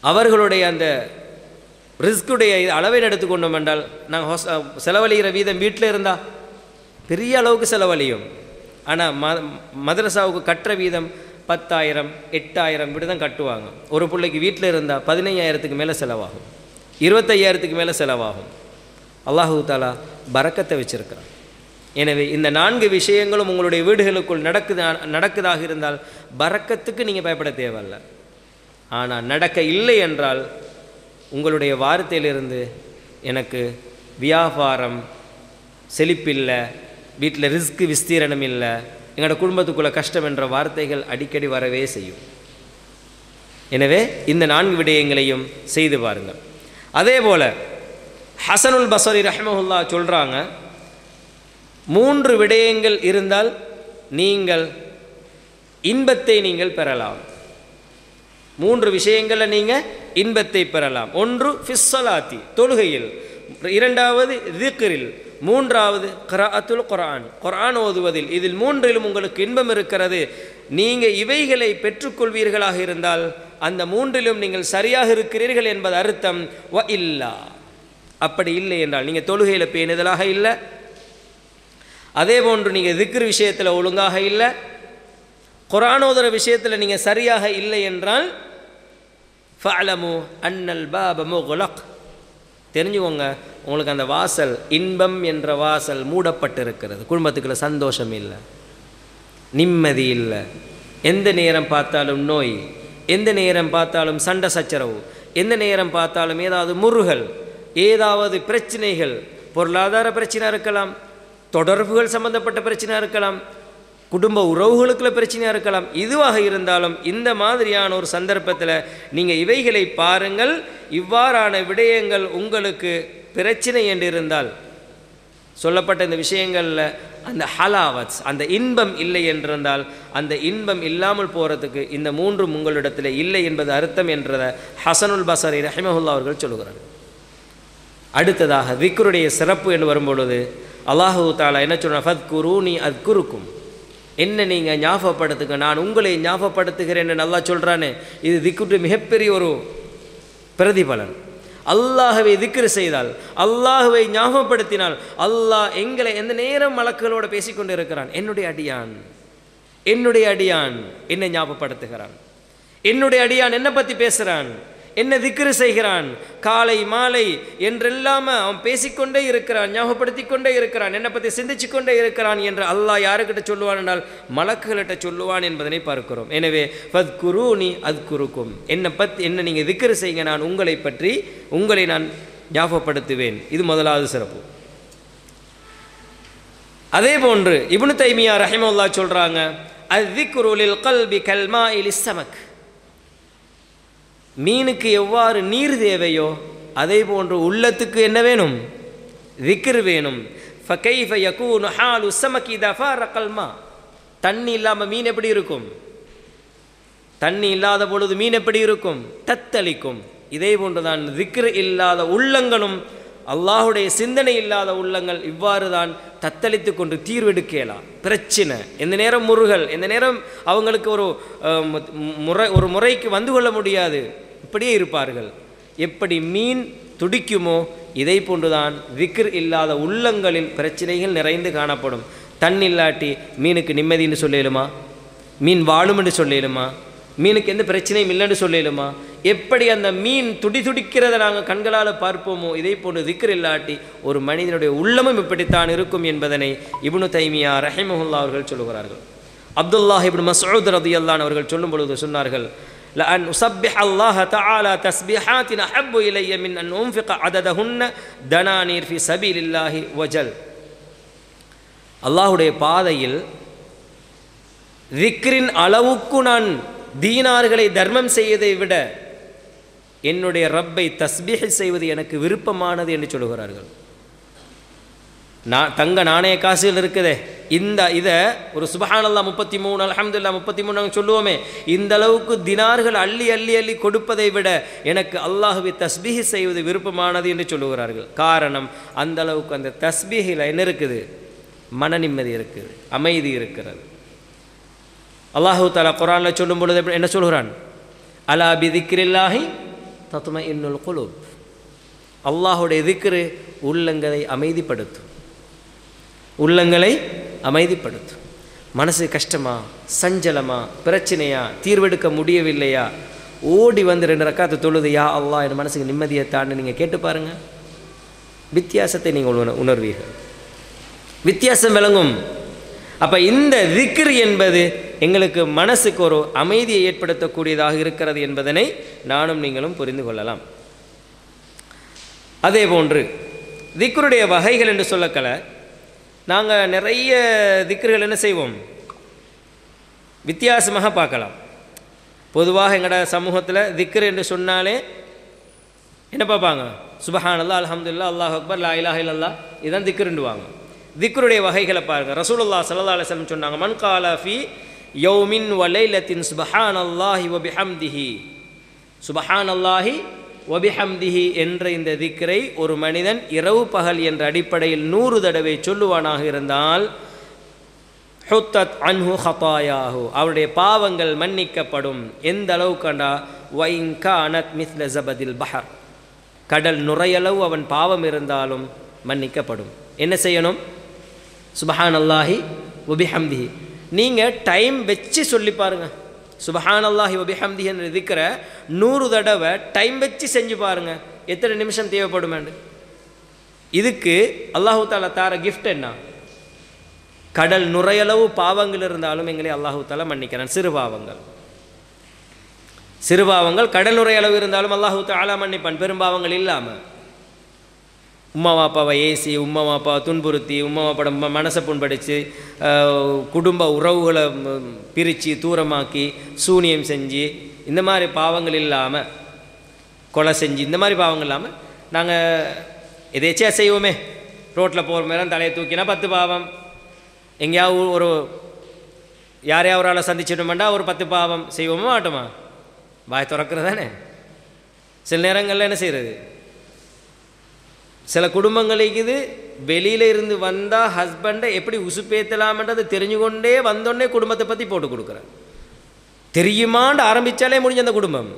S1: அவர்களுடைய அந்த ரிஸ்குடைய அளவை எடுத்துக்கொண்டோம் என்றால் நாங்கள் ஹோஸ் செலவழிகிற வீதம் வீட்டில் இருந்தால் பெரிய அளவுக்கு செலவழியும். ஆனால் ம மதரசாவுக்கு கட்டுற வீதம் பத்தாயிரம் எட்டாயிரம் இப்படி தான் கட்டுவாங்க. ஒரு பிள்ளைக்கு வீட்டில் இருந்தால் பதினையாயிரத்துக்கு மேலே செலவாகும். இருபத்தையாயிரத்துக்கு மேலே செலவாகும். அல்லாஹூ தாலா பறக்கத்தை வச்சிருக்கிறான். எனவே இந்த நான்கு விஷயங்களும் உங்களுடைய வீடுகளுக்குள் நடக்குதா நடக்குதாக இருந்தால் பறக்கத்துக்கு நீங்கள் பயப்பட தேவையில்ல. ஆனால் நடக்க இல்லை என்றால் உங்களுடைய வார்த்தையிலிருந்து எனக்கு வியாபாரம் செழிப்பில்லை வீட்டில் ரிஸ்க்கு விஸ்தீரணம் இல்லை எங்களோட குடும்பத்துக்குள்ளே கஷ்டம் என்ற வார்த்தைகள் அடிக்கடி வரவே செய்யும். எனவே இந்த நான்கு விடயங்களையும் செய்து பாருங்கள். அதே போல் ஹசனுல் பசரி ரஹமஹுல்லா சொல்கிறாங்க மூன்று விடயங்கள் இருந்தால் நீங்கள் இன்பத்தை நீங்கள் பெறலாம். மூன்று விஷயங்களில் நீங்கள் இன்பத்தை பெறலாம். ஒன்று ஃபிஸ்ஸலாத்தி தொழுகையில். இரண்டாவது திக்ரில். மூன்றாவது கராத்துல் குரான் குரான் ஓதுவதில். இதில் மூன்றிலும் உங்களுக்கு இன்பம் இருக்கிறது. நீங்கள் இவைகளை பெற்றுக்கொள்வீர்களாக இருந்தால் அந்த மூன்றிலும் நீங்கள் சரியாக இருக்கிறீர்கள் என்பது அர்த்தம். வ இல்லா. அப்படி இல்லை என்றால் நீங்கள் தொழுகையில் பேணுதலாக இல்லை. அதே போன்று நீங்கள் திக்ரு விஷயத்தில் ஒழுங்காக இல்லை. குரானோதர விஷயத்தில் நீங்கள் சரியாக இல்லை என்றால் ஃபலமு அன்னல் பாப முகுலக் தெரிஞ்சுக்கோங்க உங்களுக்கு அந்த வாசல் இன்பம் என்ற வாசல் மூடப்பட்டிருக்கிறது. குடும்பத்துக்குள்ள சந்தோஷம் இல்லை. நிம்மதி இல்லை. எந்த நேரம் பார்த்தாலும் நோய் எந்த நேரம் பார்த்தாலும் சண்டை சச்சரவு எந்த நேரம் பார்த்தாலும் ஏதாவது முருகல் ஏதாவது பிரச்சனைகள் பொருளாதார பிரச்சனை இருக்கலாம் தொடர்புகள் சம்பந்தப்பட்ட பிரச்சனை இருக்கலாம் குடும்ப உறவுகளுக்குள்ள பிரச்சனையாக இருக்கலாம். இதுவாக இருந்தாலும் இந்த மாதிரியான ஒரு சந்தர்ப்பத்தில் நீங்கள் இவைகளை பாருங்கள். இவ்வாறான விடயங்கள் உங்களுக்கு பிரச்சனை என்று இருந்தால் சொல்லப்பட்ட இந்த விஷயங்களில் அந்த ஹலாவத்ஸ் அந்த இன்பம் இல்லை என்றிருந்தால் அந்த இன்பம் இல்லாமல் போகிறதுக்கு இந்த மூன்றும் உங்களிடத்தில் இல்லை என்பது அர்த்தம் என்றதை ஹசனுல் பசரி ரஹிமஹுல்லா அவர்கள் சொல்லுகிறார். அடுத்ததாக விக்ருடைய சிறப்பு என்று வரும்பொழுது அல்லாஹூ தாலா என்ன சொன்ன ஃபத் குரூனி அத் குருக்கும் என்ன நீங்கள் ஞாபகப்படுத்துங்க? நான் உங்களை ஞாபகப்படுத்துகிறேன்னு நல்லா சொல்கிறானே இது திக்குட்டு மிகப்பெரிய ஒரு பிரதிபலன். அல்லாஹவை திக்ரு செய்தால் அல்லாஹுவை ஞாபகப்படுத்தினால் அல்லாஹ் எங்களை எந்த நேரம் மலக்களோடு பேசிக்கொண்டு இருக்கிறான்? என்னுடைய அடியான். என்னுடைய அடியான் என்னை ஞாபகப்படுத்துகிறான். என்னுடைய அடியான் என்னை பற்றி பேசுகிறான் என்ன திக்ரு செய்கிறான்? காலை மாலை என்றெல்லாம அவன் பேசிக்கொண்டே இருக்கிறான் ஞாபகப்படுத்தி கொண்டே இருக்கிறான் என்னை பற்றி சிந்திச்சு கொண்டே இருக்கிறான் என்று அல்லாஹ் யாருக்கிட்ட சொல்லுவான் என்றால் மலக்குகளிட்ட சொல்லுவான் என்பதனை பார்க்கிறோம். எனவே ஃபத் குரு நீ அத் குருக்கும் என்னை பற்றி என்ன நீங்கள் திக்ரு செய்யுங்க நான் உங்களை பற்றி உங்களை நான் ஞாபகப்படுத்துவேன். இது முதலாவது சிறப்பு. அதே போன்று இபுனு தைமியா ரஹிமுல்லா சொல்றாங்க அத்திக்குருளில் கல்பி கல்மா இலி சமக். மீனுக்கு எவ்வாறு நீர் தேவையோ அதே போன்று உள்ளத்துக்கு என்ன வேணும்? திக்ர் வேணும். ஃபகைஃப யகூனு ஹாலு ஸமகி இதா ஃபாரகல் தண்ணி இல்லாமல் மீன் எப்படி இருக்கும்? தண்ணி இல்லாத பொழுது மீன் எப்படி இருக்கும்? தத்தளிக்கும். இதே போன்றுதான் திக்ர் இல்லாத உள்ளங்களும் அல்லாஹுடைய சிந்தனை இல்லாத உள்ளங்கள் இவ்வாறு தான் தத்தளித்து கொண்டு தீர்வெடுக்கலாம் பிரச்சனை. எந்த நேரம் முருகல் எந்த நேரம் அவங்களுக்கு ஒரு முறை ஒரு முறைக்கு வந்து கொள்ள முடியாது. இப்படியே இருப்பார்கள். எப்படி மீன் துடிக்குமோ இதை போன்றுதான் விக்ர் இல்லாத உள்ளங்களில் பிரச்சனைகள் நிறைந்து காணப்படும். தண்ணி இல்லாட்டி மீனுக்கு நிம்மதின்னு சொல்லிடுமா மீன் வாழும் என்று சொல்லிடுமா மீனுக்கு எந்த பிரச்சனையும் இல்லைன்னு சொல்லிடுமா எப்படி அந்த மீன் துடி துடிக்கிறதை நாங்கள் கண்களால் பார்ப்போமோ இதே போன்று திக்ர் இல்லாட்டி ஒரு மனிதனுடைய உள்ளமும் இப்படித்தான் இருக்கும் என்பதனை இப்னு தைமியா ரஹிமஹுல்லா அவர்கள் சொல்லுகிறார்கள் அப்துல்லாஹ் இப்னு மஸ்ஊத் ரதியல்லான் அவர்கள் சொல்லும் பொழுது சொன்னார்கள் لأن أسبح الله تعالى تسبيحات أحب إلي من أن أنفق عددهن دنانير في سبيل الله وجل அல்லாஹுடைய பாதையில் திக்ரின் அளவுக்கு நான் தீனார்களை தர்மம் செய்வதை விட என்னுடைய ரப்பை தஸ்பீஹ் செய்வது எனக்கு விருப்பமானது என்று சொல்லுகிறார்கள். நான் தங்க நாணய காசுகள் இருக்குதே. இந்த இதை ஒரு சுபஹானல்லா முப்பத்தி மூணு அல்ஹம்துல்லா முப்பத்தி மூணு நாங்கள் சொல்லுவோமே. இந்த அளவுக்கு தினார்கள் அள்ளி அள்ளி அள்ளி கொடுப்பதை விட எனக்கு அல்லாஹுவை தஸ்பீஹ் செய்வது விருப்பமானது என்று சொல்லுகிறார்கள். காரணம் அந்த அளவுக்கு அந்த தஸ்பீஹில் என்ன இருக்குது? மன நிம்மதி இருக்குது அமைதி இருக்கிறது. அல்லாஹு தாலா குரானில் சொல்லும் பொழுது என்ன சொல்கிறான்? அலா பி திக்ரில்லாஹி தத்தும இன்னுல் குலூப். அல்லாஹுடைய திக்ரு உள்ளங்களை அமைதிப்படுத்தும். உள்ளங்களை அமைதிப்படுத்தும். மனசு கஷ்டமா சஞ்சலமா பிரச்சனையா தீர்வெடுக்க முடியவில்லையா? ஓடி வந்து ரெண்டு ரக்காத்து தொழுது யா அல்லாஹ் என் மனசுக்கு நிம்மதியை தாண்டு நீங்கள் கேட்டு பாருங்க. வித்தியாசத்தை நீங்கள் உணர் உணர்வீர்கள். வித்தியாசம் விளங்கும். அப்போ இந்த திக்ர் என்பது எங்களுக்கு மனசுக்கு ஒரு அமைதியை ஏற்படுத்தக்கூடியதாக இருக்கிறது என்பதனை நானும் நீங்களும் புரிந்து கொள்ளலாம். அதே போன்று திக்ருடைய வகைகள் என்று சொல்லக்கல நாங்கள் நிறைய திக்ருகள் என்ன செய்வோம்? வித்தியாசமாக பார்க்கலாம். பொதுவாக எங்களோட சமூகத்தில் திக்ரு என்று சொன்னாலே என்ன பார்ப்பாங்க? சுபஹானல்லா அலமதுல்லா அல்லாஹ் அக்பர் லா இலாஹ் இல்லல்லா இதுதான் திக்ருண்டுவாங்க திக்ருடைய வகைகளை பாருங்க. ரசூலுல்லாஹ் சல்லா அலைஹி சொன்னாங்க மன் காலாஃபி யோமின் யௌமின் வ சுபஹான் அல்லாஹி வ பிஹம்திஹி. சுபஹானல்லாஹி வ என்ற இந்த திக்ரை ஒரு மனிதன் இரவு பகல் என்ற அடிப்படையில் நூறு தடவை சொல்லுவானாக இருந்தால் ஹுத்தத் அன்ஹு ஹபாயாஹு அவருடைய பாவங்கள் மன்னிக்கப்படும். எந்த அளவுக்கண்டா? வைங்கா அனத் மிஸ்ல ஜபதில் பஹர். கடல் நுரையளவு அவன் பாவம் இருந்தாலும் மன்னிக்கப்படும். என்ன செய்யணும்? சுபஹான் அல்லாஹி உபிஹம்திஹி நீங்கள் டைம் வச்சு சொல்லி பாருங்கள் சுபஹான் அல்லாஹி உபிஹம்திஹின்னு இருக்கிற நூறு தடவை டைம் வச்சு செஞ்சு பாருங்கள் எத்தனை நிமிஷம் தேவைப்படுமேண்டு இதுக்கு அல்லாஹு தாலா தார கிஃப்ட் என்ன? கடல் நுரையளவு பாவங்கள் இருந்தாலும் எங்களை அல்லாஹு தாலா மன்னிக்கிறான். சிறு பாவங்கள். சிறு பாவங்கள் கடல் நுரையளவு இருந்தாலும் அல்லாஹு தாலா மன்னிப்பான். பெரும்பாவங்கள் இல்லாமல் உம்மா வாப்பாவை ஏசி உம்மா வாப்பாவை துன்புறுத்தி உம்மா வாப்பாட மனசை புண்படித்து குடும்ப உறவுகளை பிரித்து தூரமாக்கி சூனியம் செஞ்சு இந்த மாதிரி பாவங்கள் இல்லாமல் கொலை செஞ்சு இந்த மாதிரி பாவங்கள் இல்லாமல் நாங்கள் எதேச்சியாக செய்வோமே. ரோட்டில் போகிற மேலே தலையை தூக்கினா பத்து பாவம். எங்கேயாவது ஒரு யாரையா ஒரு ஆளை சந்திச்சிட்டோம்டா ஒரு பத்து பாவம். செய்வோமா மாட்டோமா? வாய் திறக்கிறது தானே. சில நேரங்களில் என்ன செய்கிறது சில குடும்பங்களுக்கு இது வெளியில இருந்து வந்தால் ஹஸ்பண்டை எப்படி உசுப்பேத்தலாம்ன்றது தெரிஞ்சு கொண்டே வந்தோடனே குடும்பத்தை பற்றி போட்டு கொடுக்குறேன் தெரியுமான்னு ஆரம்பித்தாலே முடிஞ்ச அந்த குடும்பம்.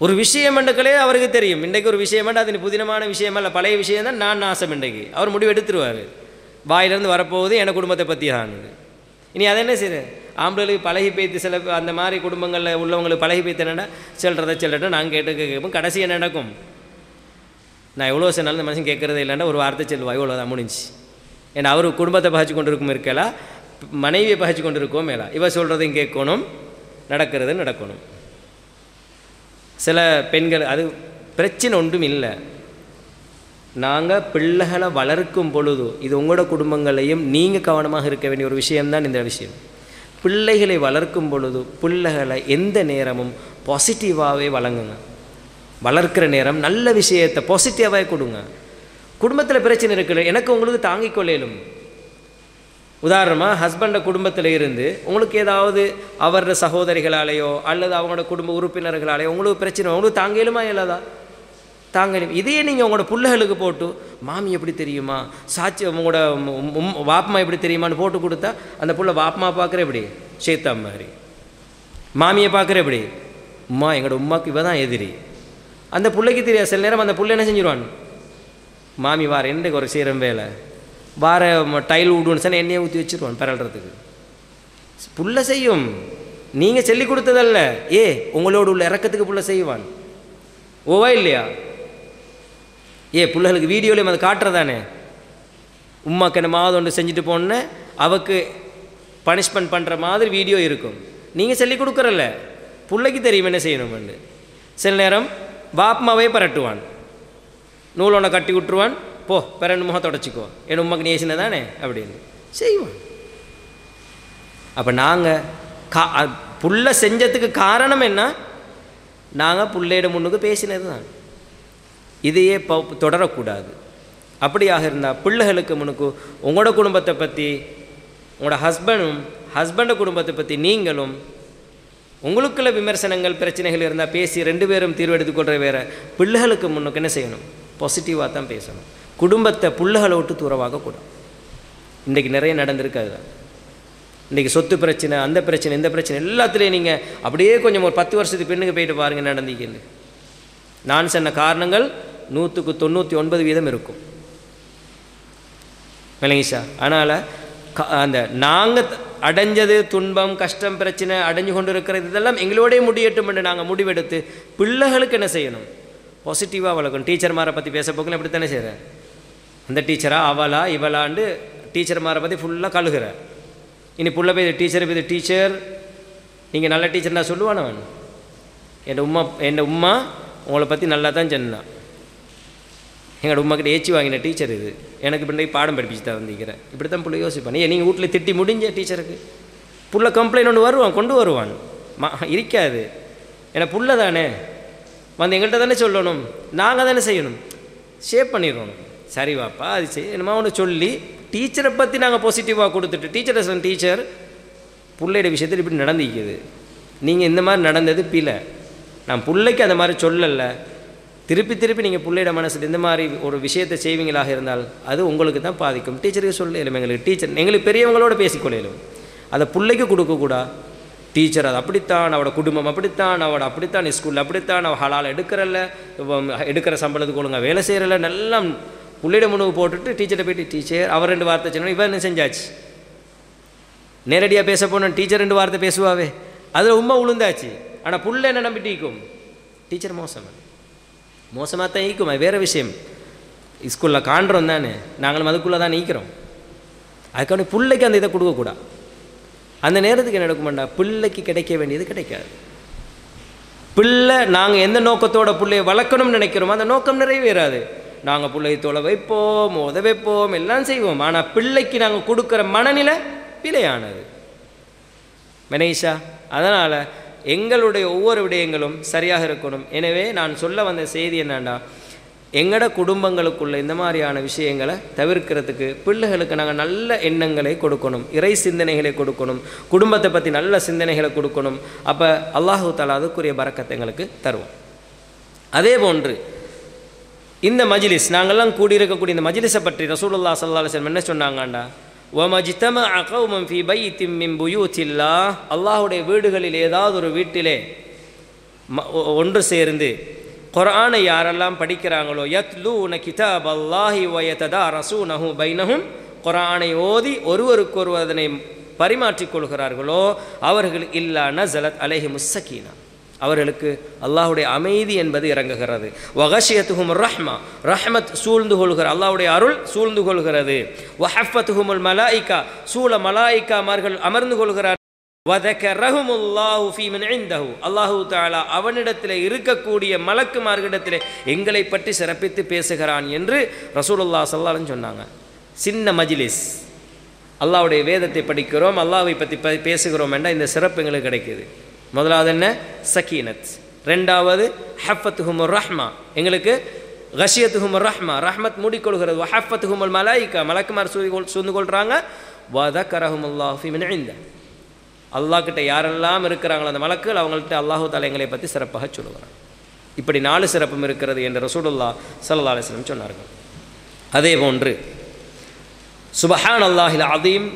S1: ஒரு விஷயம் என்றக்களே அவருக்கு தெரியும். இன்றைக்கு ஒரு விஷயம் அது புதினமான விஷயம் அல்ல பழைய விஷயம் தான் நான் நாசம் இன்றைக்கு. அவர் முடிவு எடுத்துருவார். வாயிலேருந்து வரப்போகுது என குடும்பத்தை பற்றி தான் இனி அதை என்ன செய்யுது ஆம்பளைகளுக்கு பழகி பேத்து சில அந்த மாதிரி குடும்பங்களில் உள்ளவங்களுக்கு பழகி பேத்து என்னடா செல்றதை செல்லட்டா நான் கேட்டு கேட்போம் கடைசி என்ன நடக்கும்? நான் எவ்வளோ சொன்னாலும் இந்த மனுஷன் கேட்குறதே இல்லைன்னா ஒரு வார்த்தை செல்வா இவ்வளோ தான் முடிஞ்சு ஏன்னா அவர் குடும்பத்தை பகிச்சு கொண்டு இருக்கும் இருக்கலா மனைவியை பகிச்சு கொண்டு இருக்கோம் மேலா. இவ சொல்கிறதையும் கேட்கணும் நடக்கிறது நடக்கணும். சில பெண்கள் அது பிரச்சனை ஒன்றும் இல்லை. நாங்கள் பிள்ளைகளை வளர்க்கும் பொழுது இது உங்களோட குடும்பங்களையும் நீங்கள் கவனமாக இருக்க வேண்டிய ஒரு விஷயம்தான் இந்த விஷயம். பிள்ளைகளை வளர்க்கும் பொழுது பிள்ளைகளை எந்த நேரமும் பாசிட்டிவாகவே வழங்குங்க. வளர்க்கிற நேரம் நல்ல விஷயத்தை பாசிட்டிவாக கொடுங்க. குடும்பத்தில் பிரச்சனை இருக்குது எனக்கு உங்களுக்கு தாங்கிக் கொள்ளையிலும் உதாரணமாக ஹஸ்பண்டை குடும்பத்தில் இருந்து உங்களுக்கு ஏதாவது அவரோட சகோதரிகளாலேயோ அல்லது அவங்களோட குடும்ப உறுப்பினர்களாலேயோ உங்களுக்கு பிரச்சனை உங்களுக்கு தாங்கலுமா இல்லாதா? தாங்கலும். இதையே நீங்கள் உங்களோட பிள்ளைகளுக்கு போட்டு மாமி எப்படி தெரியுமா? சாட்சி உங்களோட உம் வாப்மா எப்படி தெரியுமான்னு போட்டு கொடுத்தா அந்த புள்ள வாப்மா பார்க்குற எப்படி? சேத்தா மாதிரி. மாமியை பார்க்குற எப்படி? உம்மா எங்களோட உமாக்கு இவ தான் எதிரி. அந்த பிள்ளைக்கு தெரியாது. சில நேரம் அந்த பிள்ளை என்ன செஞ்சிருவான்? மாமி வார என்னைக்கு ஒரு சீரம் வேலை? வார டைல் விடுன்னு சொன்னால் எண்ணெயை ஊற்றி வச்சிருவான் பரல்றதுக்கு. புள்ள செய்யும். நீங்கள் சொல்லி கொடுத்ததல்ல. ஏ உங்களோட உள்ள இறக்கத்துக்கு புள்ள செய்வான். ஓவா இல்லையா? ஏ பிள்ளைகளுக்கு வீடியோலையும் அதை காட்டுறதானே? உமாக்கு என்ன மாதம் ஒன்று செஞ்சுட்டு போன அவக்கு பனிஷ்மெண்ட் பண்ணுற மாதிரி வீடியோ இருக்கும். நீங்கள் சொல்லி கொடுக்குறல்ல. பிள்ளைக்கு தெரியும் என்ன செய்யணும்னு. சில நேரம் பாப்மாவே பரட்டுவான். நூல் ஒன்றை கட்டி விட்டுருவான் போ பிறண்டு முகம் தொடச்சிக்கோ. என் உமக்கு நேசின தானே அப்படின்னு. செய்வான். அப்போ நாங்கள் கா புள்ள செஞ்சதுக்கு காரணம் என்ன? நாங்கள் புள்ளையிட முன்னுக்கு பேசினது தான் இதையே ப- தொடரக்கூடாது. அப்படியாக இருந்தால் பிள்ளைகளுக்கு முன்னுக்கு உங்களோட குடும்பத்தை பற்றி உங்களோட ஹஸ்பண்டும் ஹஸ்பண்ட குடும்பத்தை பற்றி நீங்களும் உங்களுக்குள்ள விமர்சனங்கள் பிரச்சனைகள் இருந்தால் பேசி ரெண்டு பேரும் தீர்வெடுத்து எடுத்துக்கொள்கிற வேற. பிள்ளைகளுக்கு முன்னுக்கு என்ன செய்யணும்? பாசிட்டிவாக தான் பேசணும். குடும்பத்தை பிள்ளைகளை விட்டு தூரவாகக்கூடாது இன்றைக்கி நிறைய நடந்திருக்கு அதுதான். இன்றைக்கி சொத்து பிரச்சனை அந்த பிரச்சனை இந்த பிரச்சனை எல்லாத்துலேயும் நீங்கள் அப்படியே கொஞ்சம் ஒரு பத்து வருஷத்துக்கு பெண்ணுக்கு போயிட்டு பாருங்கள் நடந்தீங்கன்னு. நான் சொன்ன காரணங்கள் நூற்றுக்கு தொண்ணூற்றி ஒன்பது வீதம் இருக்கும். விளங்கிஷா அதனால் க அந்த நாங்கள் அடைஞ்சது துன்பம் கஷ்டம் பிரச்சனை அடைஞ்சு கொண்டு இருக்கிறது இதெல்லாம் எங்களோடய முடியட்டும் என்று நாங்கள் முடிவெடுத்து பிள்ளைகளுக்கு என்ன செய்யணும்? பாசிட்டிவாக வளர்க்கணும். டீச்சர்மாரை பற்றி பேச போக்கில் அப்படி தானே செய்கிறேன் அந்த டீச்சரா அவளா இவளாண்டு டீச்சர்மாரை பற்றி ஃபுல்லாக கழுகுற. இனி புள்ள போய் டீச்சர் போய் டீச்சர் நீங்கள் நல்ல டீச்சர் நான் சொல்லுவானவன்? என் உம்மா என் உம்மா உங்களை பற்றி நல்லா தான் சொன்னான் எங்களோட உமாக்கிட்ட ஏச்சி வாங்கின டீச்சர் இது. எனக்கு பின்னாடி பாடம் படிப்பிச்சு தான் வந்திருக்கிறேன் இப்படி தான் பிள்ளை யோசிப்பான். ஏன் நீங்கள் வீட்டில் திட்டி முடிஞ்ச டீச்சருக்கு புள்ள கம்ப்ளைண்ட் ஒன்று வருவான் கொண்டு வருவான். மா இருக்காது. ஏன்னா புள்ள தானே வந்து எங்கள்கிட்ட தானே சொல்லணும். நாங்கள் தானே செய்யணும். ஷேப் பண்ணிடுவோம் சரி வாப்பா அது செய். என்னமா ஒன்று சொல்லி டீச்சரை பற்றி நாங்கள் பாசிட்டிவாக கொடுத்துட்டு டீச்சர் டீச்சர் பிள்ளையோட விஷயத்தில் இப்படி நடந்திக்குது நீங்கள் இந்த மாதிரி நடந்தது பிழை. நான் பிள்ளைக்கு அந்த மாதிரி சொல்லலை. திருப்பி திருப்பி நீங்கள் பிள்ளையோட மனசில் இந்த மாதிரி ஒரு விஷயத்தை செய்வீங்களாக இருந்தால் அது உங்களுக்கு தான் பாதிக்கும். டீச்சருக்கு சொல்ல இல்லை எங்களுக்கு டீச்சர் எங்களுக்கு பெரியவங்களோட பேசிக்கொள்ளும் அதை பிள்ளைக்கு கொடுக்கக்கூடா டீச்சர் அது அப்படித்தான் அவட குடும்பம் அப்படித்தான் அவட அப்படித்தான் ஸ்கூலில் அப்படித்தான் அவள் ஹலால் எடுக்கிறல்ல எடுக்கிற சம்பளத்துக்கு ஒழுங்காக வேலை செய்கிறல்ல நல்லா பிள்ளையிட முன்னுக்கு போட்டுட்டு டீச்சரை போயிட்டு டீச்சர் அவர் ரெண்டு வார்த்தை சொன்னா இவன் என்ன செஞ்சாச்சு? நேரடியாக பேச போனேன் டீச்சர் ரெண்டு வார்த்தை பேசுவாவே. அதில் உண்மை உளுந்தாச்சு. ஆனால் புள்ள என்ன நம்பிட்டிக்கும் டீச்சர் மோசம் மோசமாக தான் ஈக்குமா வேறு விஷயம். ஸ்கூலில் காண்றோம் தானே. நாங்களும் அதுக்குள்ளே தான் நீக்கிறோம் அதுக்கான பிள்ளைக்கு அந்த இதை கொடுக்கக்கூடாது அந்த நேரத்துக்கு என்ன நடக்குமாண்டா? பிள்ளைக்கு கிடைக்க வேண்டியது கிடைக்காது. பிள்ளை நாங்கள் எந்த நோக்கத்தோட பிள்ளையை வளர்க்கணும்னு நினைக்கிறோமோ அந்த நோக்கம் நிறைவேறாது. நாங்கள் பிள்ளையை தொலை வைப்போம் உத வைப்போம் எல்லாம் செய்வோம். ஆனால் பிள்ளைக்கு நாங்கள் கொடுக்குற மனநிலை பிழையானது மெனேஷா அதனால் எங்களுடைய ஒவ்வொரு விடயங்களும் சரியாக இருக்கணும். எனவே நான் சொல்ல வந்த செய்தி என்னன்னா எங்களோட குடும்பங்களுக்குள்ள இந்த மாதிரியான விஷயங்களை தவிர்க்கிறதுக்கு பிள்ளைகளுக்கு நாங்கள் நல்ல எண்ணங்களை கொடுக்கணும். இறை சிந்தனைகளை கொடுக்கணும். குடும்பத்தை பற்றி நல்ல சிந்தனைகளை கொடுக்கணும். அப்போ அல்லாஹு தாலா அதுக்குரிய பறக்கத்தை எங்களுக்கு தருவோம் அதே போன்று இந்த மஜிலிஸ் நாங்கள்லாம் கூடியிருக்கக்கூடிய இந்த மஜிலிஸை பற்றி ரசூலுல்லா ஸல்லல்லாஹு என்ன சொன்னாங்கண்டா வமஜ்தம அகௌமம் ஃபி பை மின் புயூத்தில்லா அல்லாஹுடைய வீடுகளில் ஏதாவது ஒரு வீட்டிலே ம- ஒ- ஒன்று சேர்ந்து குரானை யாரெல்லாம் படிக்கிறாங்களோ யத் யத்லூன கிதாப் அல்லாஹி வயததா ரசூனஹு பைனஹும் குரானை ஓதி ஒருவருக்கொருவர் அதனை பரிமாற்றிக் கொள்கிறார்களோ அவர்கள் இல்லா ஜலத் அலேஹி முஸ்ஸகீனா அவர்களுக்கு அல்லாஹ்வுடைய அமைதி என்பது இறங்குகிறது. வகஷியத்துஹும் ரஹ்மா ரஹ்மத் சூழ்ந்து கொள்கிற அல்லாஹுடைய அருள் சூழ்ந்து கொள்கிறது. வஹஃபத்துஹுமுல் மலாய்கா சூழ மலாய்க்காமார்கள் அமர்ந்து கொள்கிறார். வதக்கரஹுமுல்லாஹு ஃபீ மன் அல்லாஹு தாலா அவனிடத்தில் இருக்கக்கூடிய மலக்குமார்களிடத்தில் எங்களை பற்றி சிறப்பித்து பேசுகிறான் என்று ரசூலுல்லாஹ் சல்லாலும் சொன்னாங்க. சின்ன மஜிலிஸ். அல்லாஹ்வுடைய வேதத்தை படிக்கிறோம் அல்லாவை பற்றி ப- பேசுகிறோம் என்றால் இந்த சிறப்பு எங்களுக்கு கிடைக்கிது. முதலாவது என்ன? சக்கீனத் ரெண்டாவது ஹஃபத்துஹுமுர் ரஹ்மா. எங்களுக்கு கஷியத்துஹுமுர் ரஹ்மா. ரஹ்மத் மூடிக்கொள்கிறது. வஹஃபத்துஹுமுல் மலாயிக்கா மலக்குமார் சூழ்ந்து சூழ்ந்து கொள்கிறாங்க வதக்கரஹுமுல்லாஹ் ஃபி இந்த. அல்லாஹ் கிட்ட யாரெல்லாம் இருக்கிறாங்களோ அந்த மலக்குகள் அவங்கள்ட்ட அல்லாஹு தாலா எங்களை பற்றி சிறப்பாக சொல்லுகிறாங்க இப்படி நாலு சிறப்பும் இருக்கிறது என்று ரசூலுல்லா சல்லா அலிஸ்லம் சொன்னார்கள். அதே போன்று சுபஹான் அல்லாஹில் அதீம்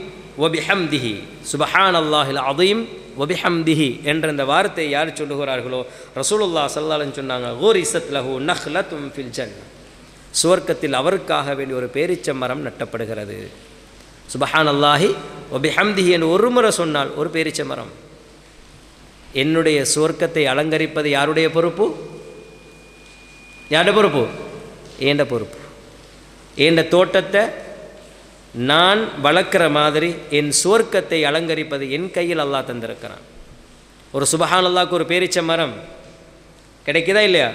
S1: ஒபிஹம்திஹி சுபஹான் அல்லாஹில் அதீம் ஒபிஹம்திஹி என்ற இந்த வார்த்தையை யார் சொல்லுகிறார்களோ ரசூலுல்லா சல்லாலன்னு சொன்னாங்க ஓர் இசத் லஹு நஹ்லத்தும் ஃபில் ஜன் சுவர்க்கத்தில் அவருக்காக வேண்டிய ஒரு பேரிச்ச மரம் நட்டப்படுகிறது. சுபஹான் அல்லாஹி ஒபிஹம்திஹி என்று ஒரு முறை சொன்னால் ஒரு பேரிச்ச மரம். என்னுடைய சுவர்க்கத்தை அலங்கரிப்பது யாருடைய பொறுப்பு? யாருடைய பொறுப்பு? ஏண்ட பொறுப்பு? ஏண்ட தோட்டத்தை நான் வளர்க்குற மாதிரி என் சுவர்க்கத்தை அலங்கரிப்பது என் கையில் அல்லாஹ் தந்திருக்கிறான். ஒரு சுபஹான் அல்லாவுக்கு ஒரு பேரிச்ச மரம் கிடைக்குதா இல்லையா?